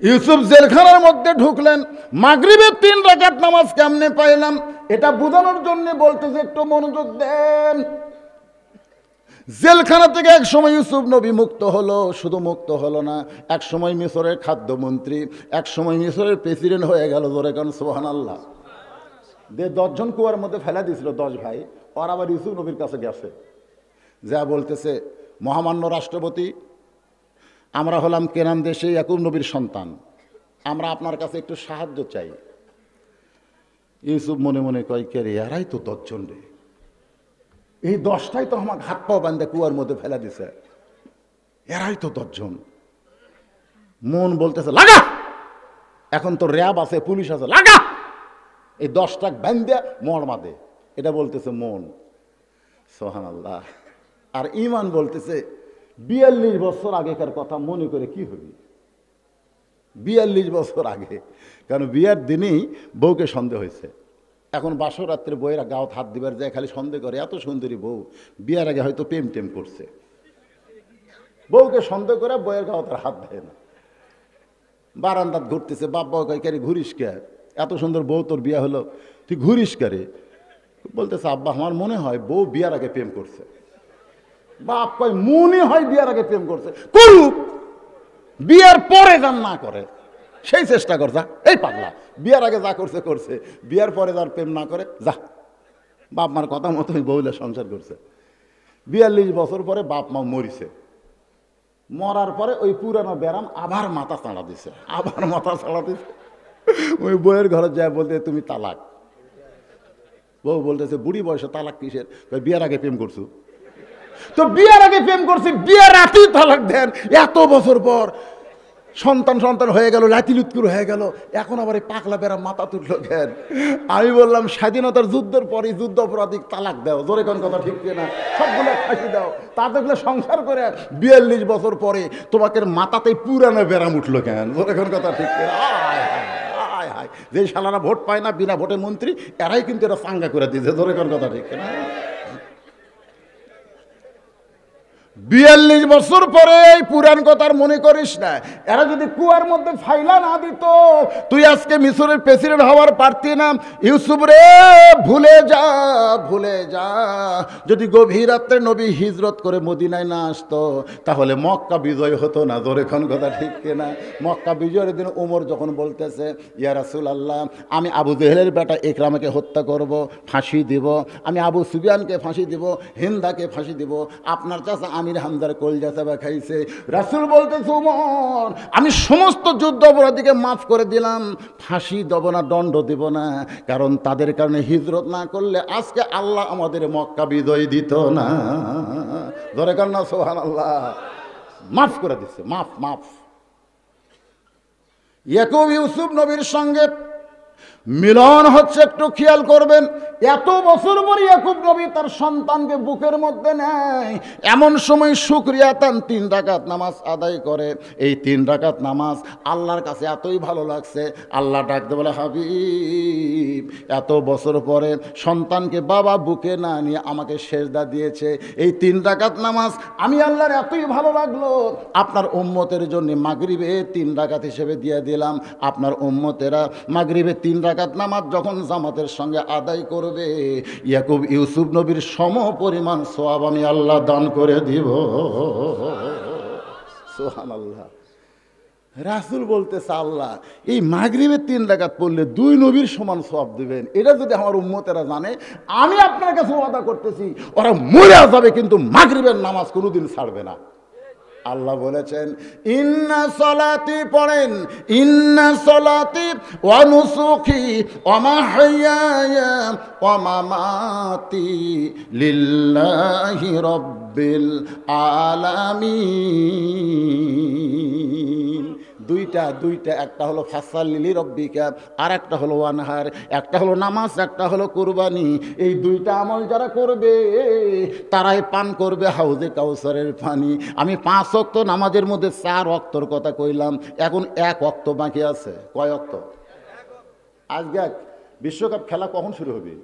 ইউসুফ জেলখানার মধ্যে ঢুকলেন মাগরিবের তিন রাকাত নামাজ কেমনে পাইলাম, এটা বোঝানোর জন্য বলতেছে, একটু মনোযোগ দেন। জেলখানা থেকে এক সময় ইউসুফ নবী মুক্ত হলো, শুধু মুক্ত হলো না, এক সময় মিশরের খাদ্যমন্ত্রী, এক সময় মিশরের প্রেসিডেন্ট হয়ে গেল জোরে কারণ সোহান আল্লাহ যে দশজন কুয়ার মধ্যে ফেলা দিয়েছিল দশ ভাই, ওর আবার ইউসুফ নবীর কাছে গেছে। যা বলতেছে, মহামান্য রাষ্ট্রপতি, আমরা হলাম কেনান দেশে ইয়াকুব নবীর সন্তান। আমরা আপনার কাছে একটু সাহায্য চাই। ইউসুফ মনে মনে কয়, কে রে, এরাই তো দশজন রে। এই দশটাই তো আমার হাত পাও বান্ধে কুয়ার মধ্যে ফেলা দিছে। এরাই তো দশজন। মন বলতেছে, লাগা! এখন তো র্যাব আছে, পুলিশ আছে, লাগা! এই দশটা বান্ধে মর মাদে। এটা বলতেছে মন। সোহান আল্লাহ আর ইমান বলতেছে, বিয়াল্লিশ বছর আগেকার কথা মনে করে কি হবে? বিয়াল্লিশ বছর আগে। কারণ বিয়ার দিনেই বউকে সন্দেহ হয়েছে। এখন বাসর রাত্রে বইয়েরা গাঁত হাত দিবার যায়, খালি সন্দেহ করে, এত সুন্দরী বউ, বিয়ার আগে হয়তো প্রেম টেম করছে। বউকে সন্দেহ করে বইয়ের গাঁত আর হাত দেয় না। বারান্দাত ঘুরতেছে বাপ কয় কারি ঘুরিস কে? এত সুন্দর বউ তোর বিয়া হলো, তুই ঘুরিস কারে বলতেছে, আব্বা, আমার মনে হয় বউ বিয়ার আগে প্রেম করছে। বাপ কয়, মনে হয় বিয়ার আগে প্রেম করছে। করুক বিয়ার পরে যান না করে। সেই চেষ্টা কর, যা। এই পাগলা, বিয়ার আগে যা করছে করছে। বিয়ার পরে যার প্রেম না করে, যা। বাপ মার কথা মতোই বউলে সংসার করছে। বিয়াল্লিশ বছর পরে বাপ মা মরিছে। মরার পরে ওই পুরানো ব্যারাম আবার মাথা চাড়া দিছে, আবার মাথা চাড়া দিছে। ওই বইয়ের ঘরে যায় বলতে, তুমি তালাক। বউ বলতেছে, বুড়ি বয়সে তালাক কিসের? বিয়ার আগে প্রেম করছু। তো বিয়ার আগে প্রেম করছি বিয়ার রাতেই তালাক দেন। এত বছর পর সন্তান সন্তান হয়ে গেল লাতিলুৎকুর হয়ে গেল। এখন আবার এই পাকলা বেড়া মাথা তুললো কেন? আমি বললাম স্বাধীনতার যুদ্ধের পরে যুদ্ধ অপরাধী তালাক দাও। জোরে কোন কথা ঠিক না সবগুলো ফাঁসি দাও। তাদেরগুলো সংসার করে বিয়াল্লিশ বছর পরে তোমাকে মাথাতে পুরানো বেড়াম উঠল কেন? জোরে কোন কথা ঠিক? আয় হায়, যে শালারা ভোট পায় না বিনা ভোটে মন্ত্রী এরাই কিন্তু এটা চাঙ্গা করে দিয়েছে। ধরে কোন কথা ঠিক না বিয়াল্লিশ বছর পরে এই পুরাণ কথার মনে করিস না। এরা যদি কুয়ার মধ্যে ফাইলা না দিত, তুই আজকে মিশরের প্রেসিডেন্ট হওয়ার পারতি না। ইউসুফ রে, ভুলে যা ভুলে যা। যদি গভীর রাত্রে নবী হিজরত করে মদিনায় না আসতো, তাহলে মক্কা বিজয় হতো না। জোরে খান কথা ঠিক কিনা? মক্কা বিজয়ের দিন উমর যখন বলতেছে, ইয়া রাসুল আল্লাহ আমি আবু জেহেলের বেটা একরামাকে হত্যা করব, ফাঁসি দিব। আমি আবু সুবিয়ানকে ফাঁসি দিব, হিন্দাকে ফাঁসি দিব। আপনার চাষা আমির হামদার কলজা চাবা খাইছে। রাসুল বলতেছে, উমর, আমি সমস্ত যুদ্ধ অপরাধীকে মাফ করে দিলাম। ফাঁসি দেব না, দণ্ড দেব না। কারণ তাদের কারণে হিজরত না করলে আজকে আল্লাহ আমাদের মক্কা বিজয় দিত না। ধরে কার না সোহান আল্লাহ মাফ করে দিচ্ছে মাফ মাফ। ইয়াকুব ইউসুফ নবীর সঙ্গে মিলন হচ্ছে, একটু খেয়াল করবেন, এত বছর পর ইয়াকুব নবী, তার সন্তানকে বুকের মধ্যে নেয়। এমন সময় শুক্রিয়া তান তিন রাকাত নামাজ আদায় করে। এই তিন রাকাত নামাজ আল্লাহর কাছে এতই ভালো লাগছে, আল্লাহ ডাকতে বলে, হাবিব, এত বছর পরে সন্তানকে বাবা বুকে না নিয়ে আমাকে সেজদা দিয়েছে। এই তিন রাকাত নামাজ আমি আল্লাহর এতই ভালো লাগল। আপনার উম্মতের জন্য মাগরিবে তিন রাকাত হিসেবে দিয়ে দিলাম। আপনার উম্মতেরা মাগরিবে তিন রাকাত নামাজ যখন জামাতের সঙ্গে আদায় করবে, ইয়াকুব ইউসুফ নবীর সম পরিমাণ সোয়াব আমি আল্লাহ দান করে দিব। সোহান আল্লাহ রাসুল বলতেছে, আল্লাহ, এই মাগরিবের তিন রাকাত পড়লে দুই নবীর সমান সব দিবেন। এটা যদি আমার উম্মতেরা জানে, আমি আপনার কাছে ওয়াদা করতেছি, ওরা মরে যাবে কিন্তু মাগরিবের নামাজ কোনোদিন ছাড়বে না। আল্লাহ বলেছেন ইন্না সলাতি পড়েন ইন্না সলাতি অনুসুখি অমাহাইয়া অমামাতি লিল্লাহি রব্বিল আলামিন। দুইটা দুইটা, একটা হলো ফাসাল লিলি রব্বিকা আর একটা হলো ওয়ানহার, একটা হলো নামাজ, একটা হলো কুরবানি। এই দুইটা আমল যারা করবে, তারাই পান করবে হাউজে কাউসারের পানি। আমি পাঁচ অক্ত নামাজের মধ্যে চার অক্তর কথা কইলাম, এখন এক অক্ত বাকি আছে। কয় অক্ত আজকে বিশ্বকাপ খেলা কখন শুরু হবে?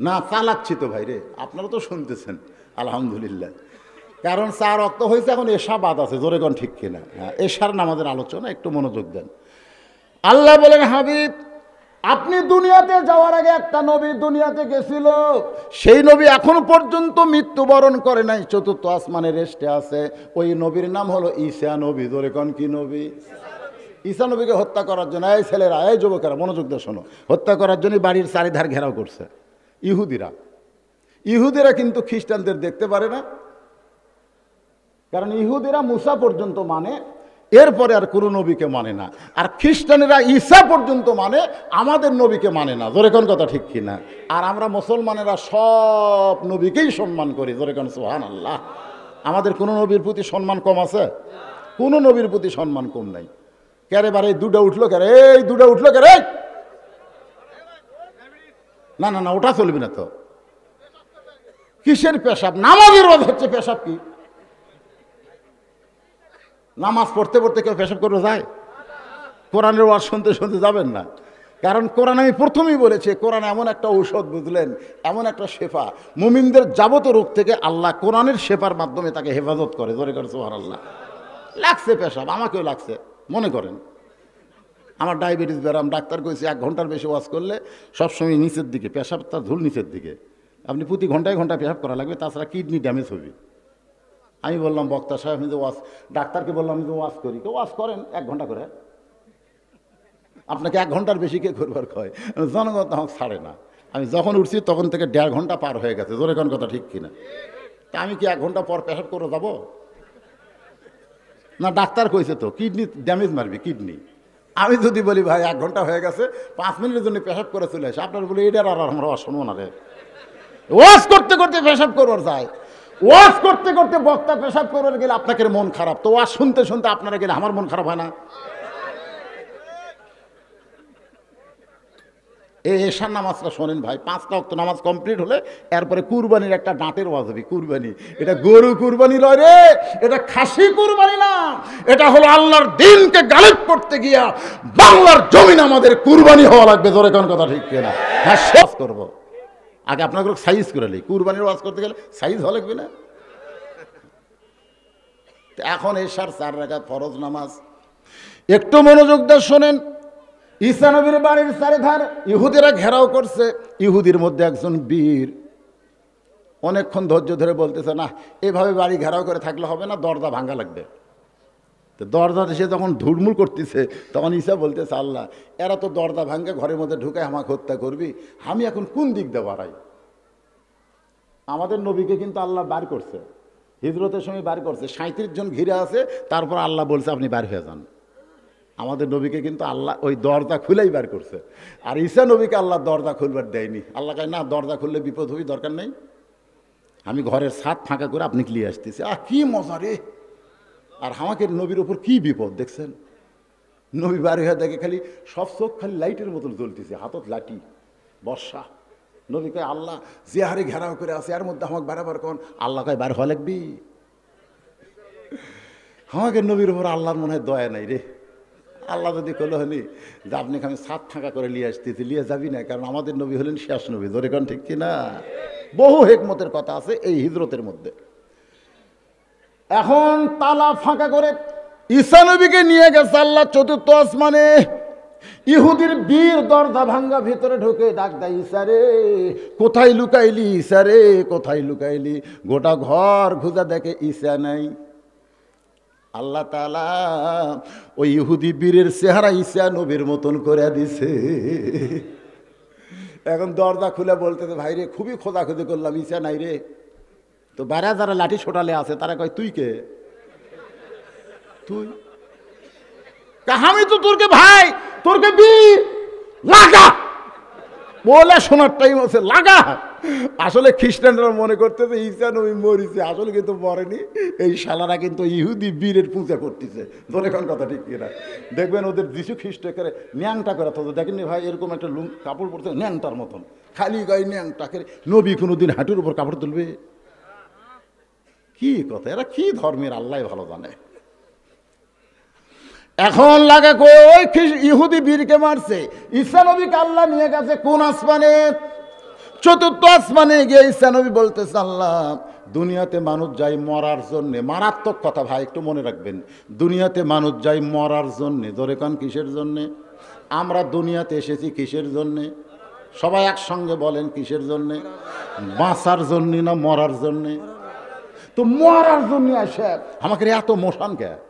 না, চালাচ্ছি তো ভাই রে, আপনারা তো শুনতেছেন, আলহামদুলিল্লাহ। কারণ চার রক্ত হয়েছে, এখন এশা বাদ আছে, জোরে কোন ঠিক কিনা। হ্যাঁ এশার নামাজের আলোচনা, একটু মনোযোগ দেন। আল্লাহ বলেন, হাবিব, আপনি দুনিয়াতে যাওয়ার আগে একটা নবী দুনিয়াতে গেছিল। সেই নবী এখনও পর্যন্ত মৃত্যুবরণ করে নাই, চতুর্থ আসমানে রেস্টে আছে। ওই নবীর নাম হলো ঈসা নবী ধরে কোন কি নবী? ঈশা নবীকে হত্যা করার জন্য, এই ছেলেরা, এই যুবকেরা, মনোযোগ দিয়ে শোনো। হত্যা করার জন্য বাড়ির চারিধার ঘেরাও করছে। ইহুদিরা। ইহুদিরা কিন্তু খ্রিস্টানদের দেখতে পারে না। কারণ ইহুদিরা মুসা পর্যন্ত মানে এরপরে আর কোনো নবীকে মানে না। আর খ্রিস্টানেরা ঈসা পর্যন্ত মানে আমাদের নবীকে মানে না। জোরেকন কথা ঠিক কি না আর আমরা মুসলমানেরা সব নবীকেই সম্মান করি। জোরেকন সোহান আল্লাহ আমাদের কোনো নবীর প্রতি সম্মান কম আছে? কোনো নবীর প্রতি সম্মান কম নাই। ক্যারে বারে দুটা উঠল ক্যারে এই দুটা উঠল ক্যারে না না না, ওটা চলবে না তো। কিসের পেশাব? নামাজের রোধ হচ্ছে পেশাব কি? নামাজ পড়তে পড়তে কেউ পেশাব করবে যায়? কোরআনের ওয়াজ শুনতে শুনতে যাবেন না। কারণ কোরআন আমি প্রথমেই বলেছি, কোরআন এমন একটা ঔষধ, বুঝলেন? এমন একটা শেফা। মুমিনদের যাবত রোগ থেকে আল্লাহ কোরআনের শেফার মাধ্যমে তাকে হেফাজত করে। ধরে করে সোহার আল্লাহ লাগছে পেশাব, আমাকেও লাগছে। মনে করেন। আমার ডায়াবেটিস ব্যারাম ডাক্তার কইছে এক ঘণ্টার বেশি ওয়াশ করলে সবসময় নিচের দিকে, পেশাব তার ঝুল নিচের দিকে। আপনি প্রতি ঘন্টায় ঘণ্টা পেশাব করা লাগবে, তাছাড়া কিডনি ড্যামেজ হবে। আমি বললাম, বক্তা সাহেব, আমি যে ওয়াশ, ডাক্তারকে বললাম, আমি যে ওয়াশ করি, কেউ ওয়াশ করেন এক ঘণ্টা করে? আপনাকে এক ঘণ্টার বেশি কে করবার কয়? জনগণ তখন ছাড়ে না। আমি যখন উঠছি, তখন থেকে দেড় ঘণ্টা পার হয়ে গেছে। জোরে কোন কথা ঠিক কিনা? তা আমি কি এক ঘণ্টা পর পেশাব করে যাব? না, ডাক্তার কইছে তো, কিডনি ড্যামেজ মারবি, কিডনি। আমি যদি বলি, ভাই, এক ঘণ্টা হয়ে গেছে, পাঁচ মিনিটের জন্য পেশাব করে চলে আসে আপনার বলি এটার আর আমরা শুনব না রে। ওয়াজ করতে করতে পেশাব করবার যায়। ওয়াজ করতে করতে বক্তা পেশাব করবার গেলে আপনাকে মন খারাপ। তো ওয়াজ শুনতে শুনতে আপনারা গেলে আমার মন খারাপ হয় না। এই এশার নামাজটা শোনেন ভাই, পাঁচটা অক্ত নামাজ কমপ্লিট হলে এরপরে কুরবানির একটা ডাঁটের ওয়াজ হবে, কুরবানি। এটা গরু কুরবানি নয় রে, এটা খাসি কুরবানি না। এটা হলো আল্লাহর দিনকে গালিব করতে গিয়া বাংলার জমিন আমাদের কুরবানি হওয়া লাগবে, জোরে কোন কথা ঠিক কিনা? হ্যাঁ শেষ করব। আগে আপনাকে সাইজ করে নিই, কুরবানির ওয়াজ করতে গেলে সাইজ হওয়া লাগবে না? এখন এশার চার রাখা ফরজ নামাজ। একটু মনোযোগ দিয়ে শোনেন ঈসা নবীর বাড়ির চারিধার ইহুদিরা ঘেরাও করছে। ইহুদির মধ্যে একজন বীর। অনেকক্ষণ ধৈর্য ধরে বলতেছে না এভাবে বাড়ি ঘেরাও করে থাকলে হবে না, দরজা ভাঙা লাগবে। তো দরজা সে যখন ধুড়মুড় করতেছে, তখন ঈসা বলতেছে, আল্লাহ, এরা তো দরজা ভাঙ্গে ঘরের মধ্যে ঢুকে আমাকে হত্যা করবি। আমি এখন কোন দিক দিয়ে বাড়াই? আমাদের নবীকে কিন্তু আল্লাহ বার করছে। হিজরতের সময় বার করছে। সাঁত্রিশ জন ঘিরে আছে, তারপর আল্লাহ বলছে, আপনি বার হয়ে যান। আমাদের নবীকে কিন্তু আল্লাহ ওই দরজা খুলেই বার করছে। আর ঈসা নবীকে আল্লাহ দরজা খুলবার দেয়নি। আল্লাহ কয়, না, দরজা খুললে বিপদ হবি, দরকার নেই। আমি ঘরের ছাদ ফাঁকা করে আপনি নিয়ে আসতেছি। আহ, কি মজা রে। আর আমাকে নবীর ওপর কি বিপদ, দেখছেন? নবী বার হয়ে দেখে খালি সব চোখ খালি লাইটের মতন জ্বলতেছে, হাতত লাঠি, বর্ষা। নবী কয়, আল্লাহ, যে হারে ঘেরাও করে আছে, এর মধ্যে আমাকে বারবার কন। আল্লাহ কয়, বার হওয়া লাগবি। আমাকে নবীর ওপর আল্লাহর মনে হয় দয়া নাই রে। আল্লাহ যদি কলো হলি, যে আপনি আমি সাত ফাঁকা করে নিয়ে আসতেছি নিয়ে যাবি না, কারণ আমাদের নবী হলেন শেষ নবী। ধরে কারণ ঠিক না বহু হেকমতের কথা আছে এই হিজরতের মধ্যে। এখন তালা ফাঁকা করে ঈসা নবীকে নিয়ে গেছে আল্লাহ চতুর্থ আসমানে। ইহুদির বীর দরজা ভাঙ্গা ভিতরে ঢুকে ডাক দেয় ইসারে কোথায় লুকাইলি ইসারে কোথায় লুকাইলি? গোটা ঘর খুঁজা দেখে ঈসা নাই। আল্লাহ তালা ওই ইহুদি বীরের চেহারা ঈসা নবীর মতন করে দিছে। এখন দরজা খুলে বলতে ভাই রে, খুবই খোঁজাখুঁজি করলাম ঈসা নাই রে। তো বাইরে যারা লাঠি ছোটালে আছে, তারা কয়, তুই কে? তুই? আমি তো তোরকে, ভাই, তোরকে বীর লাগা বলে শোনার টাইম আছে, লাগা। আসলে খ্রিস্টানরা মনে করতেছে, ঈসা নবী মরিছে, আসলে কিন্তু মরেনি। এই শালারা কিন্তু ইহুদি বীরের পূজা করতেছে। ধরে কোন কথা ঠিক কিনা? দেখবেন ওদের যিশু খ্রিস্ট করে ন্যাংটা করে তো দেখেননি ভাই, এরকম একটা লুং কাপড় পরতে ন্যাংটার মতন। খালি গায়ে ন্যাংটা করে। নবী কোনো দিন হাঁটুর উপর কাপড় তুলবে? কি কথা? এরা কি ধর্মের? আল্লাহ ভালো জানে। এখন লাগে খ্রিস- ইহুদি বীরকে মারছে। ঈসা নবীকে আল্লাহ নিয়ে গেছে কোন আসমানে? চতুর্থ আসমানে গিয়ে ঈসা নবী বলতেছে আল্লাহ দুনিয়াতে মানুষ যায় মরার জন্যে মারাত্মক কথা ভাই, একটু মনে রাখবেন। দুনিয়াতে মানুষ যায় মরার জন্যে ধরে কান কিসের জন্যে? আমরা দুনিয়াতে এসেছি কিসের জন্যে? সবাই একসঙ্গে বলেন, কিসের জন্যে? বাঁচার জন্যে না মরার জন্যে? তো মরার জন্য আসে। আমাকে এত মোশান কে?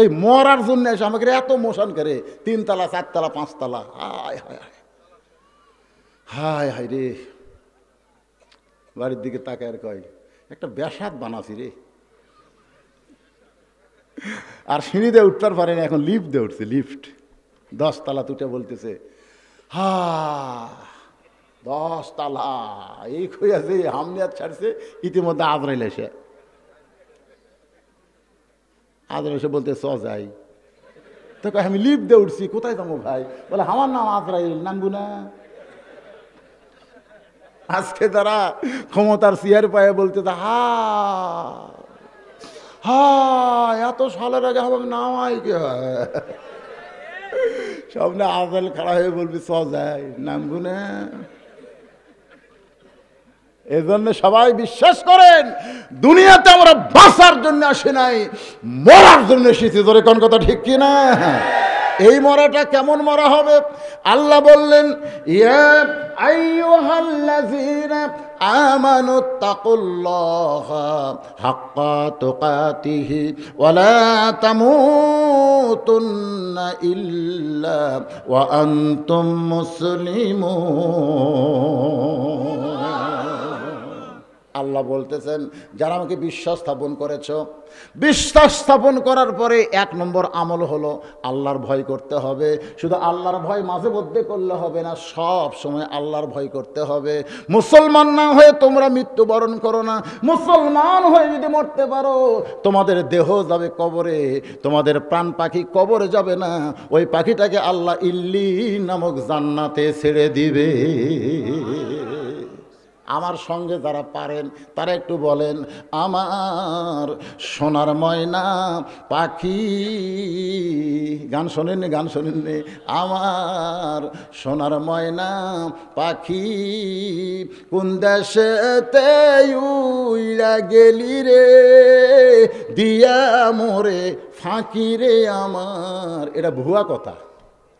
এই মরার জন্য এসে আমাকে এত মোশন করে, তিনতলা, চারতলা, পাঁচতলা। হায় হায় হায়। হায় হায় রে। বাড়ির দিকে তাকায় আর কয়, একটা ব্যাসাদ বানাছি রে। আর সিঁড়িতে উঠতে পারে না, এখন লিফট দিয়ে উঠছে লিফট দশতলা তুটে বলতেছে হা দশ তালা এই খুঁজেছে হামনিয়াত ছাড়ছে, ইতিমধ্যে আজরাইল এসে আজরাইল এসে বলতে চ যাই। তো আমি লিফট দিয়ে উঠছি, কোথায় যাব ভাই? বলে, আমার নাম আজরাইল নামবো না আজকে তারা ক্ষমতার চেয়ার পায়ে বলতে, হা হা, এত সালের আগে আমার নাম নামাই কে? সামনে আজরাইল খাড়া হয়ে বলবি চ যাই নামবো না এজন্য সবাই বিশ্বাস করেন, দুনিয়াতে আমরা বাঁচার জন্য আসি নাই, মরার জন্য এসেছি। ধরে কোন কথা ঠিক কি না? এই মরাটা কেমন মরা হবে? আল্লাহ বললেন, ইয়া আমানু ওয়ালা ইল্লা আল্লাহ বলতেছেন, যারা আমাকে বিশ্বাস স্থাপন করেছ। বিশ্বাস স্থাপন করার পরে এক নম্বর আমল হলো আল্লাহর ভয় করতে হবে। শুধু আল্লাহর ভয় মাঝে মধ্যে করলে হবে না, সব সময় আল্লাহর ভয় করতে হবে। মুসলমান না হয়ে তোমরা মৃত্যুবরণ করো না। মুসলমান হয়ে যদি মরতে পারো, তোমাদের দেহ যাবে কবরে, তোমাদের প্রাণ পাখি কবরে যাবে না। ওই পাখিটাকে আল্লাহ ইল্লি নামক জান্নাতে ছেড়ে দিবে। আমার সঙ্গে যারা পারেন, তারা একটু বলেন, আমার সোনার ময়না পাখি, গান শোনেননি গান শোনেননি, আমার সোনার ময়না পাখি, কোন দেশেতে উইরা গেলি রে, দিয়া মোরে ফাঁকি রে আমার। এটা ভুয়া কথা।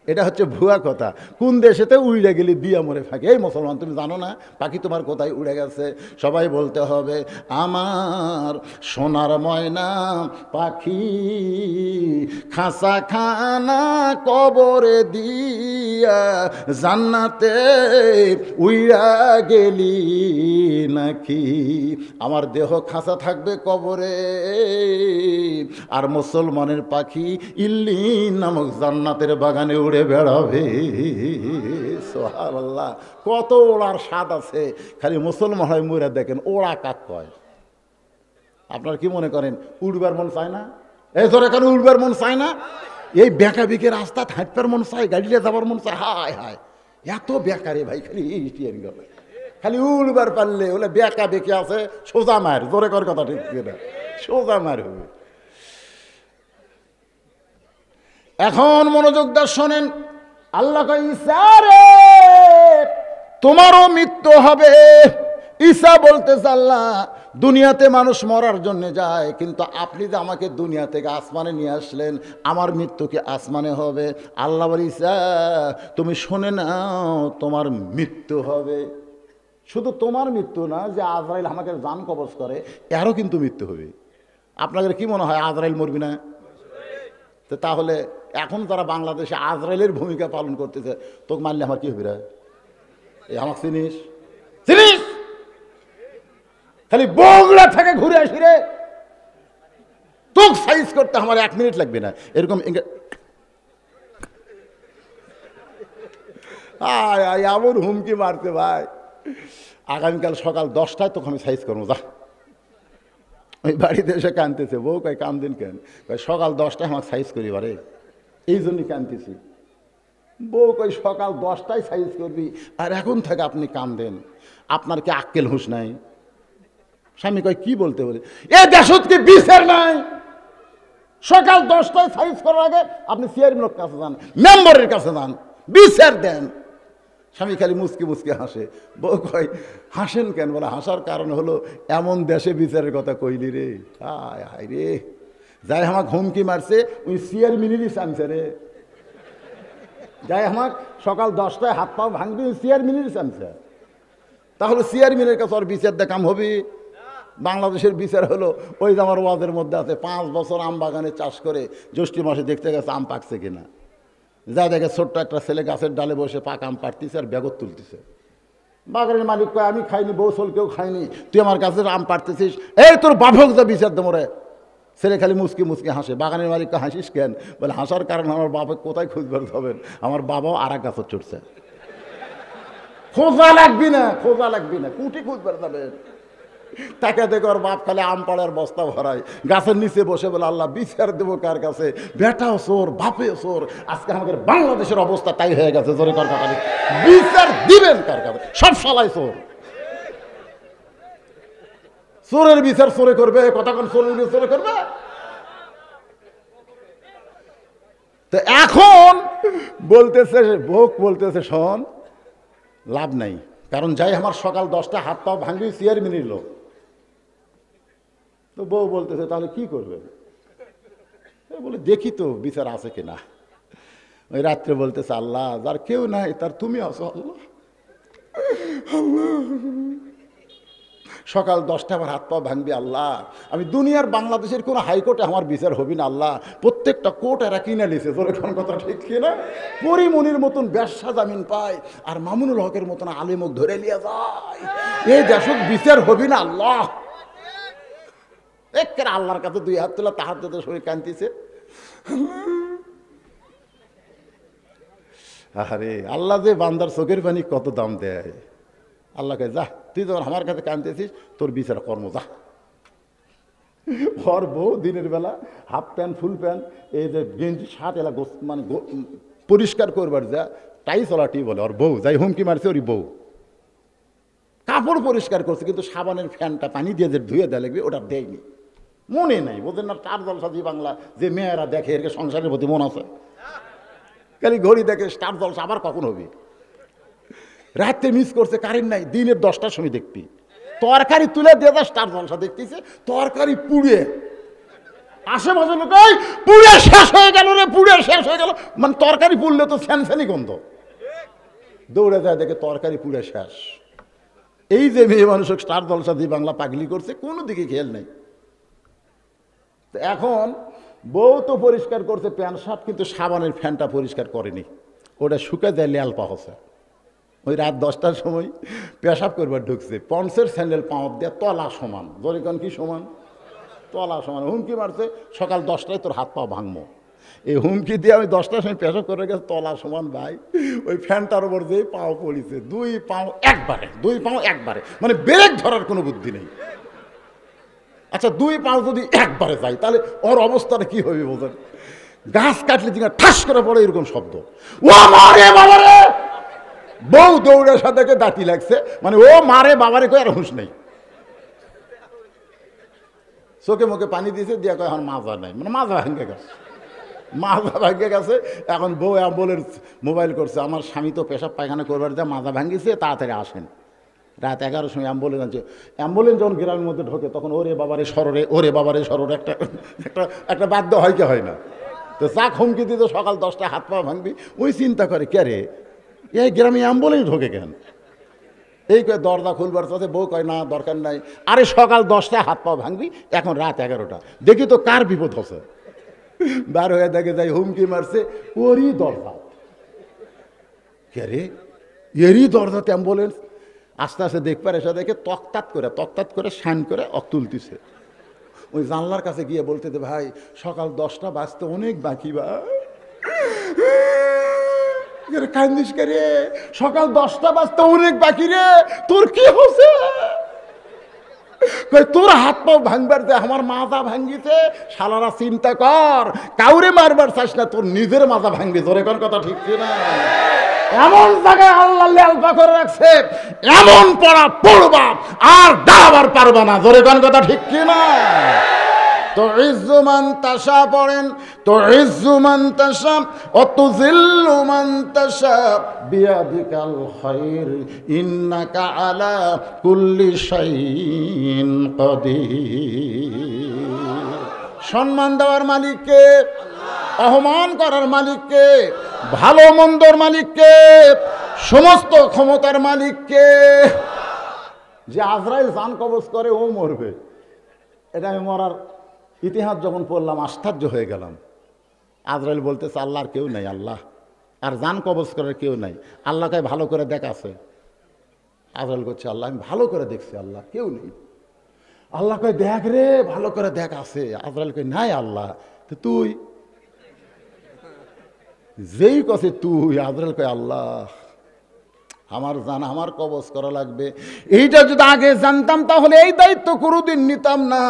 এটা হচ্ছে ভুয়া কথা। কোন দেশেতে উড়ে গেলি দিয়া মরে ফাঁকি এই মুসলমান, তুমি জানো না? পাখি তোমার কোথায় উড়ে গেছে? সবাই বলতে হবে, আমার সোনার ময়না পাখি খাসা খানা কবরে দিয়া জান্নাতে উইরা গেলি নাকি? আমার দেহ খাসা থাকবে কবরে। আর মুসলমানের পাখি ইল্লি নামক জান্নাতের বাগানে উড়ে বেড়াবে। সোহার আল্লাহ কত ওড়ার স্বাদ আছে। খালি মুসলমান হয় মরে দেখেন, ওড়া কাক কয়? আপনার কি মনে করেন, উড়বার মন চায় না? এই ধরে কেন উড়বার মন চায় না? এই বেঁকা বেঁকে রাস্তা হাঁটবার মন চায়, গাড়িতে যাবার মন চায়, হায় হায়। এত বেকারে ভাই, খালি এই খালি উড়বার পারলে, ওলে বেঁকা বেঁকে আছে, সোজা মার, জোরে কর কথা ঠিক না সোজা মার হবে। এখন মনোযোগ দাস শোনেন। আল্লাহ তোমারও মৃত্যু হবে। ঈসা বলতে আল্লাহ দুনিয়াতে মানুষ মরার জন্য যায়, কিন্তু আপনি যে আমাকে দুনিয়া থেকে আসমানে নিয়ে আসলেন, আমার মৃত্যু কি আসমানে হবে? আল্লাহ বলি তুমি শুনে নাও, তোমার মৃত্যু হবে। শুধু তোমার মৃত্যু না, যে আজরাইল আমাকে জান কবজ করে, এরও কিন্তু মৃত্যু হবে। আপনাদের কি মনে হয় আজরাইল মরবি না? তাহলে এখন তারা বাংলাদেশে আজরাইলের ভূমিকা পালন করতেছে। তোকে মারলে আমার কি হবে রে? এই আমার চিনিস? চিনিস? খালি বগুড়া থেকে ঘুরে আসি রে। তোকে সাইজ করতে আমার এক মিনিট লাগবে না। এরকম আয় এমন হুমকি মারতে ভাই। আগামীকাল সকাল দশটায় তোকে আমি সাইজ করব, যা। ওই বাড়িতে এসে কানতেছে বউ কয় কান্দেন কেন? সকাল দশটায় আমার সাইজ করি বারে এই জন্যই কানতেছি। বউ কই সকাল দশটায় সাইজ করবি, আর এখন থেকে আপনি কান্দেন। আপনার কি আক্কেল হুঁশ নাই? স্বামী কয়, কি বলতে বলে? এ দেশত কি বিচার নাই? সকাল দশটায় সাইজ করার আগে আপনি চেয়ারম্যানের কাছে যান, মেম্বারের কাছে যান, বিচার দেন। স্বামী খালি মুসকি মুসকি হাসে। বউ কয়, হাসেন কেন? বলে, হাসার কারণ হলো এমন দেশে বিচারের কথা কইলি রে। হায় হায় রে। যাই আমাকে হুমকি মারছে ওই সিয়ার মিনিরই চামছে রে যাই আমাকে সকাল দশটায় হাত পাও ভাঙবি ওই সিয়ার মিনিরই চামছে তাহলে সিয়ার মিনের কাছে ওর বিচার দেখাম হবে বাংলাদেশের বিচার হলো ওই যে আমার ওয়াদের মধ্যে আছে পাঁচ বছর আম বাগানে চাষ করে জ্যৈষ্ঠ মাসে দেখতে গেছে আম পাকছে কিনা যা দেখে ছোট্ট একটা ছেলে গাছের ডালে বসে পাক আম পাড়তিছে আর ব্যাগত তুলতেছে বাগানের মালিক কয় আমি খাইনি বৌসল কেউ খাইনি তুই আমার কাছে আম পাড়তেছিস এই তোর বাভক যা বিচার দেবো রে ছেলে খালি মুসকি মুসকি হাসে বাগানের মালিক কয়, হাসিস কেন? বলে হাসার কারণ আমার বাবা কোথায় খুঁজবার হবেন আমার বাবাও আর এক গাছত চড়ছে খোঁজা লাগবি না খোঁজা লাগবি না কুটি খুঁজবার যাবে তাকে দেখে ওর বাপ খালি আম পাড়ার বস্তা ভরায়। গাছের নিচে বসে বলে আল্লাহ বিচার দেবো কার কাছে? বেটাও সোর বাপেও সোর আজকে আমাদের বাংলাদেশের অবস্থা তাই হয়ে গেছে জোরে কার কথা বিচার দিবেন কার কাছে? সব সালাই চোর। চোরের বিচার চোরে করবে কতক্ষণ চোরের বিচার চোরে করবে? তো এখন বলতেছে, ভোগ বলতেছে, শোন, লাভ নাই। কারণ যাই আমার সকাল দশটা, হাত পাও ভাঙবি চেয়ার মিনিট লোক তো বউ বলতেছে, তাহলে কি করবে? বলে, দেখি তো বিচার আছে কিনা। ওই রাত্রে বলতেছে, আল্লাহ, যার কেউ নাই, তার তুমি আছো আল্লাহ আল্লাহ। সকাল দশটা আমার হাত পা ভাঙবি, আল্লাহ। আমি দুনিয়ার বাংলাদেশের কোনো হাইকোর্টে আমার বিচার হবি না, আল্লাহ। প্রত্যেকটা কোর্ট এরা কিনে নিছে এখন কথা ঠিক কিনা? পরিমনির মতন ব্যবসা জামিন পায়, আর মামুনুল হকের মতন আলিমুখ ধরে নিয়ে যায়। এই দেশক বিচার হবি না, আল্লাহ। একের আল্লাহর কাছে দুই হাত তোলা, তাহার যাতে শরীর কান্তিছে আরে আল্লাহ যে বান্দার চোখের পানি কত দাম দেয়। আল্লাহকে যা তুই যখন আমার কাছে কানতেছিস তোর বিচার কর্ম যা। ওর বউ দিনের বেলা, হাফ প্যান্ট, ফুল প্যান্ট, এই যে গেঞ্জি, শার্ট, এলা মানে পরিষ্কার করবার যা টাই চলাটি বলে, ওর বউ, যাই হুমকি মারছে, ওরই বউ। কাপড় পরিষ্কার করছে, কিন্তু সাবানের ফ্যানটা পানি দিয়ে যে ধুয়ে দেয় লাগবে, ওটা দেয়নি। মনে নাই, বোঝেন না, চার জলসা জি বাংলা, যে মেয়েরা দেখে এর সংসারের প্রতি মন আছে। খালি ঘড়ি দেখে স্টার জলসা আবার কখন হবে? রাতে মিস করছে কারেন্ট নাই দিনের দশটার সময় দেখবি। তরকারি তুলে দিয়ে দেয় স্টার জলসা দেখতেছে তরকারি পুড়ে। আশেপাশে লোক "এই, পুড়ে শেষ হয়ে গেল রে পুড়ে শেষ হয়ে গেল। মানে তরকারি পুড়লে তো স্যানস্যানি গন্ধ। দৌড়ে যায় দেখে তরকারি পুড়ে শেষ। এই যে মেয়ে মানুষক স্টার জলসা দিয়ে বাংলা পাগলি করছে কোনো দিকে খেয়াল নেই। এখন বউ তো পরিষ্কার করছে প্যান্ট শার্ট কিন্তু সাবানের ফ্যানটা পরিষ্কার করেনি। ওটা শুকে যায় লেয়াল পাহসে ওই রাত দশটার সময় পেশাব করবার ঢুকছে। পন্সের স্যান্ডেল পাওয়ার দিয়ে তলা সমান। জরিকন কি সমান? তলা সমান। হুমকি মারছে, সকাল দশটায় তোর হাত পা ভাঙবো। এই হুমকি দিয়ে আমি দশটার সময় পেশাব করে গেছে, তলা সমান ভাই। ওই ফ্যানটার উপর দিয়ে পাও পড়িছে, দুই পাও একবারে, দুই পাও একবারে। মানে ব্রেক ধরার কোনো বুদ্ধি নেই। আচ্ছা দুই পাও যদি একবারে যাই তাহলে ওর অবস্থাটা কি হবে বোঝেন গাছ কাটলে দিকে ঠাস করে পড়ে এরকম শব্দ। ও বাবারে বউ দৌড়ে সাথে দাঁতি লাগছে। মানে ও মারে, বাবারে কই আর হুঁশ নেই। চোখে মুখে পানি দিয়েছে দিয়ে কয়, এখন মাজা নাই। মানে মাজা ভেঙে গেছে। মাজা ভেঙে গেছে। এখন বউ অ্যাম্বুলেন্স মোবাইল করছে। আমার স্বামী তো পেশাব পায়খানা করবার যা মাজা ভাঙিছে, তাড়াতাড়ি আসেন। রাত এগারোর সময় অ্যাম্বুলেন্স আছে। অ্যাম্বুলেন্স যখন গ্রামের মধ্যে ঢোকে, তখন ওরে বাবারে সররে, ওরে বাবারে সররে, একটা একটা একটা বাধ্য হয় কি হয় না? তো চাক হুমকি দিতে সকাল দশটা হাত পা ভাঙবি। ওই চিন্তা করে, কে রে? এই গ্রামে অ্যাম্বুলেন্স ঢোকে কেন? এই দরজা খুলবার সাথে বউ কয়, না, দরকার নাই। আরে সকাল দশটায় হাত পা ভাঙবি, এখন রাত এগারোটা। দেখি তো কার বিপদ হচ্ছে। বার হয়ে দেখে যাই, হুমকি মারছে ওরই দরজা। কে রে? এরই দরজাতে অ্যাম্বুলেন্স? আস্তে আস্তে দেখবার এসে দেখে তকতাত করে তকতাত করে শান করে অক তুলতিছে। ওই জানলার কাছে গিয়ে বলতে ভাই, সকাল দশটা বাজতে অনেক বাকি বা এর কান্দিস রে? সকাল দশটা বাজতে অনেক বাকি রে। তোর কি হচ্ছে তোর হাত পাও ভাঙবার দে আমার মাথা ভাঙ্গিছে শালারা চিন্তা কর, কাউরে মারবার চাস না, তোর নিজের মাথা ভাঙবি তোর এখন কথা ঠিক না? এমন জায়গায় আল্লাহ লেলপা করে রাখছে, এমন পড়া পড়বা, আর দাবার পারবা না, জোরে কোন কথা ঠিক কি না? তো ইজ্জুমান তাসা পড়েন, তো ইজ্জুমান তাসা অত জিল্লুমান তাসা বিয়াদিকাল খাইর, ইন্নাকা আলা কুল্লি শাইইন কাদির। সম্মান দেওয়ার মালিককে অপমান করার মালিককে, ভালো মন্দর মালিককে, সমস্ত ক্ষমতার মালিককে। যে আজরাইল জান কবজ করে ও মরবে। এটা আমি মরার ইতিহাস যখন পড়লাম, আশ্চর্য হয়ে গেলাম। আজরাইল বলতেছে, আল্লাহর কেউ নাই, আল্লাহ। আর জান কবজ করার কেউ নাই। আল্লাহকে ভালো করে দেখাছে আজরাইল করছে আল্লাহ, আমি ভালো করে দেখছি, আল্লাহ, কেউ নেই। আল্লাহ কয়, দেখ রে, ভালো করে দেখ আছে। আজরাইল কয়, নাই আল্লাহ, তো তুই? যেই কছে তুই, আজরাইল কয়, আল্লাহ আমার জান, আমার কবজ করা লাগবে। এইটা যদি আগে জানতাম, তাহলে এই দায়িত্ব কোনোদিন নিতাম না।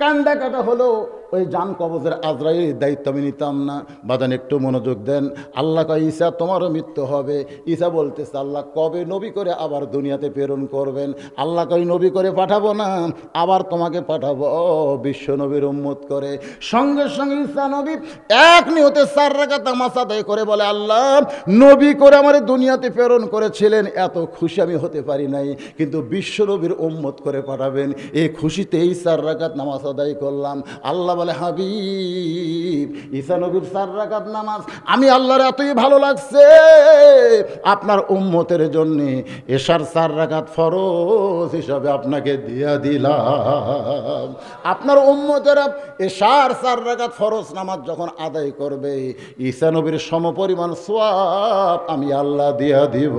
কান্দা কাটা হলো ওই জান কবজের আজরাইলের দায়িত্ব আমি নিতাম না। বাদান, একটু মনোযোগ দেন। আল্লাহ কয়, ঈসা, তোমারও মৃত্যু হবে। ঈশা বলতেছে, আল্লাহ, কবে নবী করে আবার দুনিয়াতে প্রেরণ করবেন? আল্লাহ কয়, নবী করে পাঠাবো না, আবার তোমাকে পাঠাবো। বিশ্ব নবীর উম্মত করে। সঙ্গে সঙ্গে ঈসা নবী এক নিহতে চার রাখা তামাশা দেয় করে বলে, আল্লাহ, নবী করে আমার দুনিয়াতে প্রেরণ করেছিলেন, এত খুশি আমি হতে পারি নাই। কিন্তু বিশ্ব নবীর উম্মত করে পাঠাবেন। এই খুশিতেই চার রাকাত নামাজ আদায় করলাম। আল্লাহ বলে, হাবিব, ঈসা নবীর চার রাকাত নামাজ, আমি আল্লাহর এতই ভালো লাগছে। আপনার উম্মতের জন্যে এশার চার রাকাত ফরজ হিসাবে আপনাকে দিয়া দিলাম। আপনার উম্মতেরা এশার চার রাকাত ফরজ নামাজ যখন আদায় করবে, ঈসা নবীর সমপরিমাণ সোয়াব আমি আল্লাহ দিয়া দিব।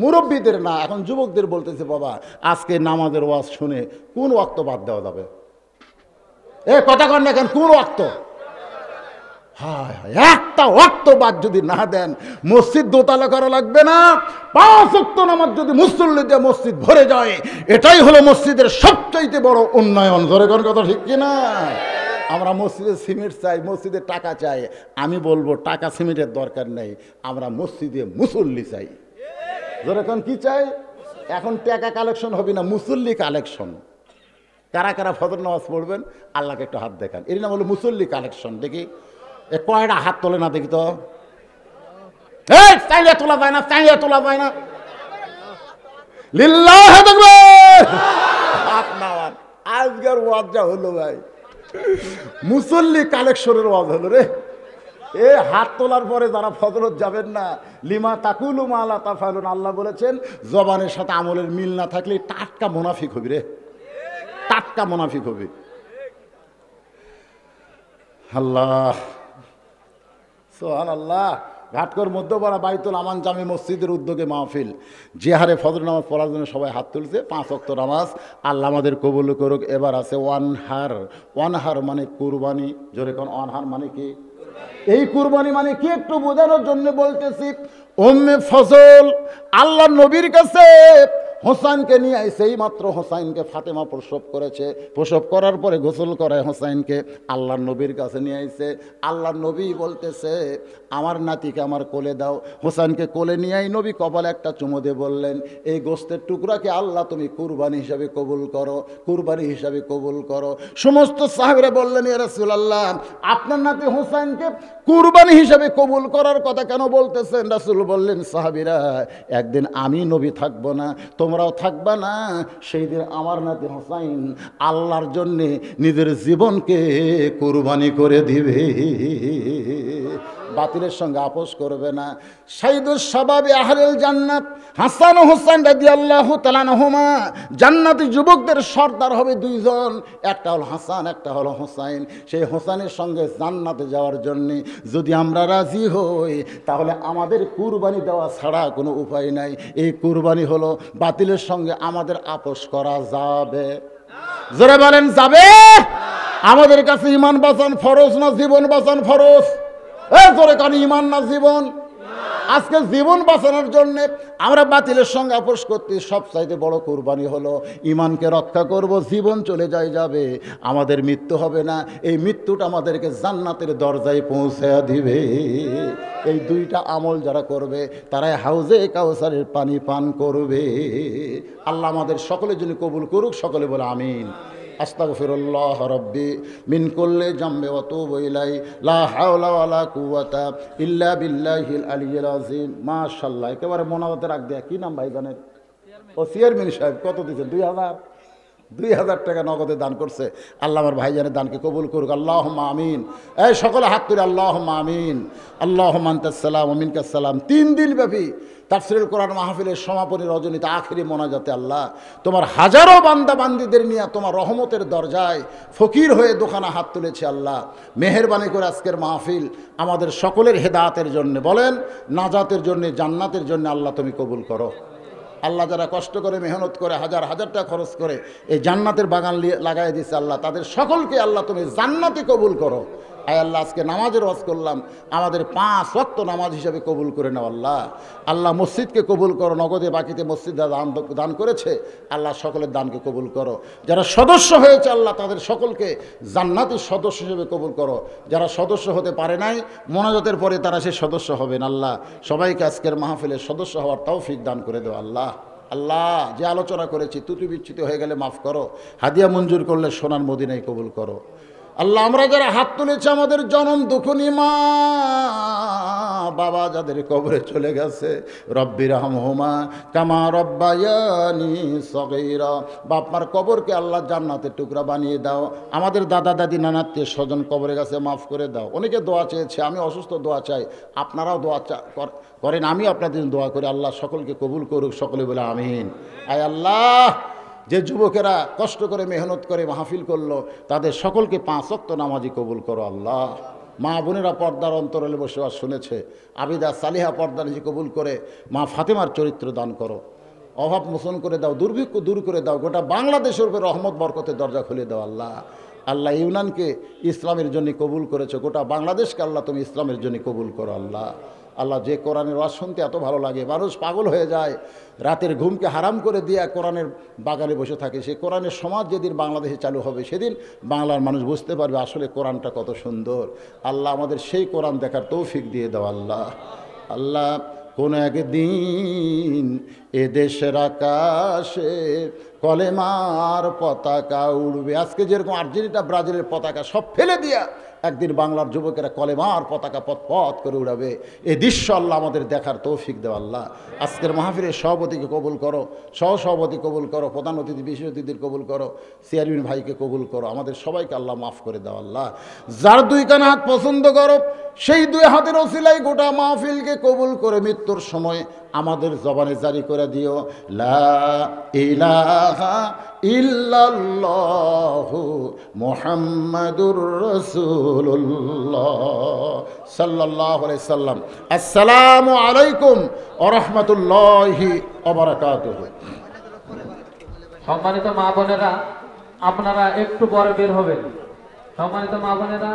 মুরব্বীদের না, এখন যুবকদের বলতেছে, বাবা, আজকে নামাজের ওয়াজ শুনে কোন ওয়াক্ত বাদ দেওয়া যাবে? এ কথা কন না কেন? কোন ওয়াক্ত হায় একটা ওয়াক্ত বাদ যদি না দেন, মসজিদ দোতলা করা লাগবে না। পাঁচ ওয়াক্ত নামাজ যদি মুসল্লি দিয়ে মসজিদ ভরে যায়, এটাই হলো মসজিদের সবচাইতে বড় উন্নয়ন। ধরে কোন কথা ঠিক কিনা আমরা মসজিদে সিমেন্ট চাই, মসজিদে টাকা চাই। আমি বলব, টাকা সিমেন্টের দরকার নেই, আমরা মসজিদে মুসল্লি চাই। যেরকম কি চাই? এখন টাকা কালেকশন হবে না, মুসল্লি কালেকশন। কারা কারা ফজর নামাজ পড়বেন? আল্লাহকে একটু হাত দেখান। এর নাম হলো মুসল্লি কালেকশন দেখি। এ কয়টা হাত তোলে না দেখি তো? চাইলে তোলা যায় না, চাইলে তোলা যায় না। লিল্লাহ হাত নামান। আজকের ওয়াজ যা হলো ভাই, মুসল্লি কালেকশনের ওয়াজ হলো রে। এ হাত তোলার পরে যারা ফজরত যাবেন না, লিমা তাকুলু মালা তাফালুন, আল্লাহ বলেছেন, জবানের সাথে আমলের মিল না থাকলে টাটকা মুনাফিক হবি রে। টাটকা মুনাফিক হবি। আল্লাহ। সোহান আল্লাহ ঘাটকর মধ্যপাড়া বাইতুল আমান জামে মসজিদের উদ্যোগে মাহফিল। যে হারে ফজর নামাজ পড়ার জন্য সবাই হাত তুলছে, পাঁচ অক্ত নামাজ। আল্লাহ আমাদের কবুল করুক। এবার আছে ওয়ান হার ওয়ান হার মানে কুরবানি। জোরে কোন ওয়ান হার মানে কি? এই কুরবানি মানে কি একটু বোঝানোর জন্য বলতেছি ওম্মে ফজল আল্লাহ নবীর কাছে হোসাইনকে নিয়ে এই মাত্র হোসাইনকে ফাতেমা প্রসব করেছে। প্রসব করার পরে গোসল করায় হোসাইনকে আল্লাহ নবীর কাছে নিয়ে আইসে আল্লাহ নবী বলতেছে, আমার নাতিকে আমার কোলে দাও। হোসাইনকে কোলে নিয়ে আই নবী কপালে একটা চুমো দিয়ে বললেন, এই গোস্তের টুকরাকে আল্লাহ তুমি কুরবানি হিসাবে কবুল করো, কুরবানি হিসাবে কবুল করো। সমস্ত সাহেবরা বললেন, ইয়া রাসূলুল্লাহ, আপনার নাতি হোসাইনকে কুরবানি হিসাবে কবুল করার কথা কেন বলতেছেন? রাসূল বললেন, সাহাবীরা, একদিন আমি নবী থাকব না তোমরাও থাকবা না। সেই দিন আমার নাতি হোসাইন আল্লাহর জন্যে নিজের জীবনকে কোরবানি করে দিবে। বাতিলের সঙ্গে আপোষ করবে না। সাইদুস সবাবে আহলেল জান্নাত হাসান হোসেন রাজি আল্লাহ তালানহমা জান্নাতি যুবকদের সর্দার হবে দুইজন, একটা হল হাসান, একটা হলো হোসাইন। সেই হোসাইনের সঙ্গে জান্নাতে যাওয়ার জন্যে যদি আমরা রাজি হই, তাহলে আমাদের কুরবানি দেওয়া ছাড়া কোনো উপায় নাই। এই কুরবানি হলো বাতিলের সঙ্গে আমাদের আপোষ করা যাবে। জোরে বলেন, যাবে? আমাদের কাছে ইমান বাঁচান ফরজ না জীবন বাঁচান ফরজ? জোরে কান ইমান না জীবন? আজকে জীবন বাঁচানোর জন্য আমরা বাতিলের সঙ্গে আপোষ করতে সব চাইতে বড় কোরবানি হলো ইমানকে রক্ষা করব, জীবন চলে যায় যাবে, আমাদের মৃত্যু হবে না, এই মৃত্যুটা আমাদেরকে জান্নাতের দরজায় পৌঁছে দিবে। এই দুইটা আমল যারা করবে, তারাই হাউজে কাউসারের পানি পান করবে। আল্লাহ আমাদের সকলের জন্য কবুল করুক, সকলে বলে আমিন। আস্তাগফিরুল্লাহ রব্বি মিন কুল্লি জামবি ওয়া তুবু ইলাই লা হাওলা ওয়ালা কুওয়াতা ইল্লা বিল্লাহিল আলিয়্যিল আযীম। মাশাআল্লাহ, একেবারে মোনাজাতে রাখ দেয়া, কি নাম ভাইজানের ও চেয়ারম্যান সাহেব, কত দিয়েছেন? দুই হাজার? দুই হাজার টাকা নগদে দান করছে। আল্লাহ আমার ভাইজানের দানকে কবুল করুক। আল্লাহ আমিন। এই সকলে হাত তুলে আল্লাহ আমিন। আল্লাহ মান্তাসালাম আমিনকাসালাম তিন দিন ব্যাপী তার তাফসিরুল কোরআন মাহফিলের সমাপনী রজনীতে আখিরি মোনাজাতে আল্লাহ। তোমার হাজারো বান্দা বান্দিদের নিয়ে তোমার রহমতের দরজায় ফকির হয়ে দোকানে হাত তুলেছে আল্লাহ। মেহেরবানি করে আজকের মাহফিল আমাদের সকলের হেদায়াতের জন্য। বলেন, নাজাতের জন্য, জান্নাতের জন্য আল্লাহ তুমি কবুল করো। আল্লাহ যারা কষ্ট করে, মেহনত করে, হাজার হাজার টাকা খরচ করে, এই জান্নাতের বাগান লাগাই দিয়েছে আল্লাহ, তাদের সকলকে আল্লাহ তুমি জান্নাতে কবুল করো। আয় আল্লাহ, আজকে নামাজের ওয়াজ করলাম, আমাদের পাঁচ ওয়াক্ত নামাজ হিসাবে কবুল করে নাও আল্লাহ। আল্লাহ মসজিদকে কবুল করো, নগদে বাকিতে মসজিদ দান দান করেছে, আল্লাহ সকলের দানকে কবুল করো। যারা সদস্য হয়েছে আল্লাহ, তাদের সকলকে জান্নাতের সদস্য হিসেবে কবুল করো। যারা সদস্য হতে পারে নাই, মোনাজতের পরে তারা সে সদস্য হবেন আল্লাহ। সবাইকে আজকের মাহফিলের সদস্য হওয়ার তৌফিক দান করে দেও আল্লাহ। আল্লাহ, যে আলোচনা করেছি তুতি বিচ্ছিত হয়ে গেলে মাফ করো। হাদিয়া মঞ্জুর করলে সোনার মদিনায় কবুল করো। আল্লাহ আমরা যারা হাত তুলেছি আমাদের জনম দুখুনি মা। বাবা যাদের কবরে চলে গেছে রব্বির হুমা কামা রব্বায়ানি সগৈরা। বাপমার কবরকে আল্লাহ জান্নাতের টুকরা বানিয়ে দাও। আমাদের দাদা, দাদি, নানাত্মীয় স্বজন কবরে গেছে, মাফ করে দাও। অনেকে দোয়া চেয়েছে, আমি অসুস্থ, দোয়া চাই। আপনারাও দোয়া করেন আমি আপনাদের দোয়া করি। আল্লাহ সকলকে কবুল করুক, সকলে বলে আমিন। আয় আল্লাহ! যে যুবকেরা কষ্ট করে মেহনত করে মাহফিল করল, তাদের সকলকে পাঁচ অক্ত নামাজি কবুল করো আল্লাহ। মা বোনেরা পর্দার অন্তরালে বসবাস শুনেছে, আবিদা সালিহা পর্দা নিজে কবুল করে, মা ফাতেমার চরিত্র দান করো। অভাব মোচন করে দাও, দুর্ভিক্ষ দূর করে দাও, গোটা বাংলাদেশের উপরে রহমত, বরকতের দরজা খুলে দাও আল্লাহ। আল্লাহ ইউনানকে ইসলামের জন্য কবুল করেছ, গোটা বাংলাদেশকে আল্লাহ তুমি ইসলামের জন্য কবুল করো আল্লাহ। আল্লাহ যে কোরআনের ওয়াজ শুনতে এত ভালো লাগে। মানুষ পাগল হয়ে যায়, রাতের ঘুমকে হারাম করে দিয়ে কোরআনের বাগানে বসে থাকে। সেই কোরআনের সমাজ যেদিন বাংলাদেশে চালু হবে, সেদিন বাংলার মানুষ বুঝতে পারবে আসলে কোরআনটা কত সুন্দর। আল্লাহ আমাদের সেই কোরআন দেখার তৌফিক দিয়ে দাও আল্লাহ। আল্লাহ কোন একদিন এ দেশের আকাশে কলেমার পতাকা উড়বে। আজকে যেরকম আর্জেন্টিনা, ব্রাজিলের পতাকা সব ফেলে দিয়া একদিন বাংলার যুবকেরা কলেমার পতাকা পথ পথ করে উড়াবে। এই দৃশ্য আল্লাহ আমাদের দেখার তৌফিক দেওয়া আল্লাহ। আজকের মাহফিলের সভাপতিকে কবুল করো সহ সভাপতি কবুল করো, প্রধান অতিথি, বিশেষ অতিথির কবুল করো, চেয়ারম্যান ভাইকে কবুল করো, আমাদের সবাইকে আল্লাহ মাফ করে দাও আল্লাহ। যার দুই কান হাত পছন্দ করো, সেই দুই হাতের ওসিলাই গোটা মাহফিলকে কবুল করে মৃত্যুর সময় আমাদের জবানে জারি করে দিও। লা ইলাহা ইল্লাল্লাহু মোহাম্মদুর রসুল্লাহ সাল্লাহ সাল্লাম। আসসালামু আলাইকুম ওয়া অবরাকাত সম্মানিত মা বোনেরা, আপনারা একটু পরে বের হবেন। সম্মানিত মা বোনেরা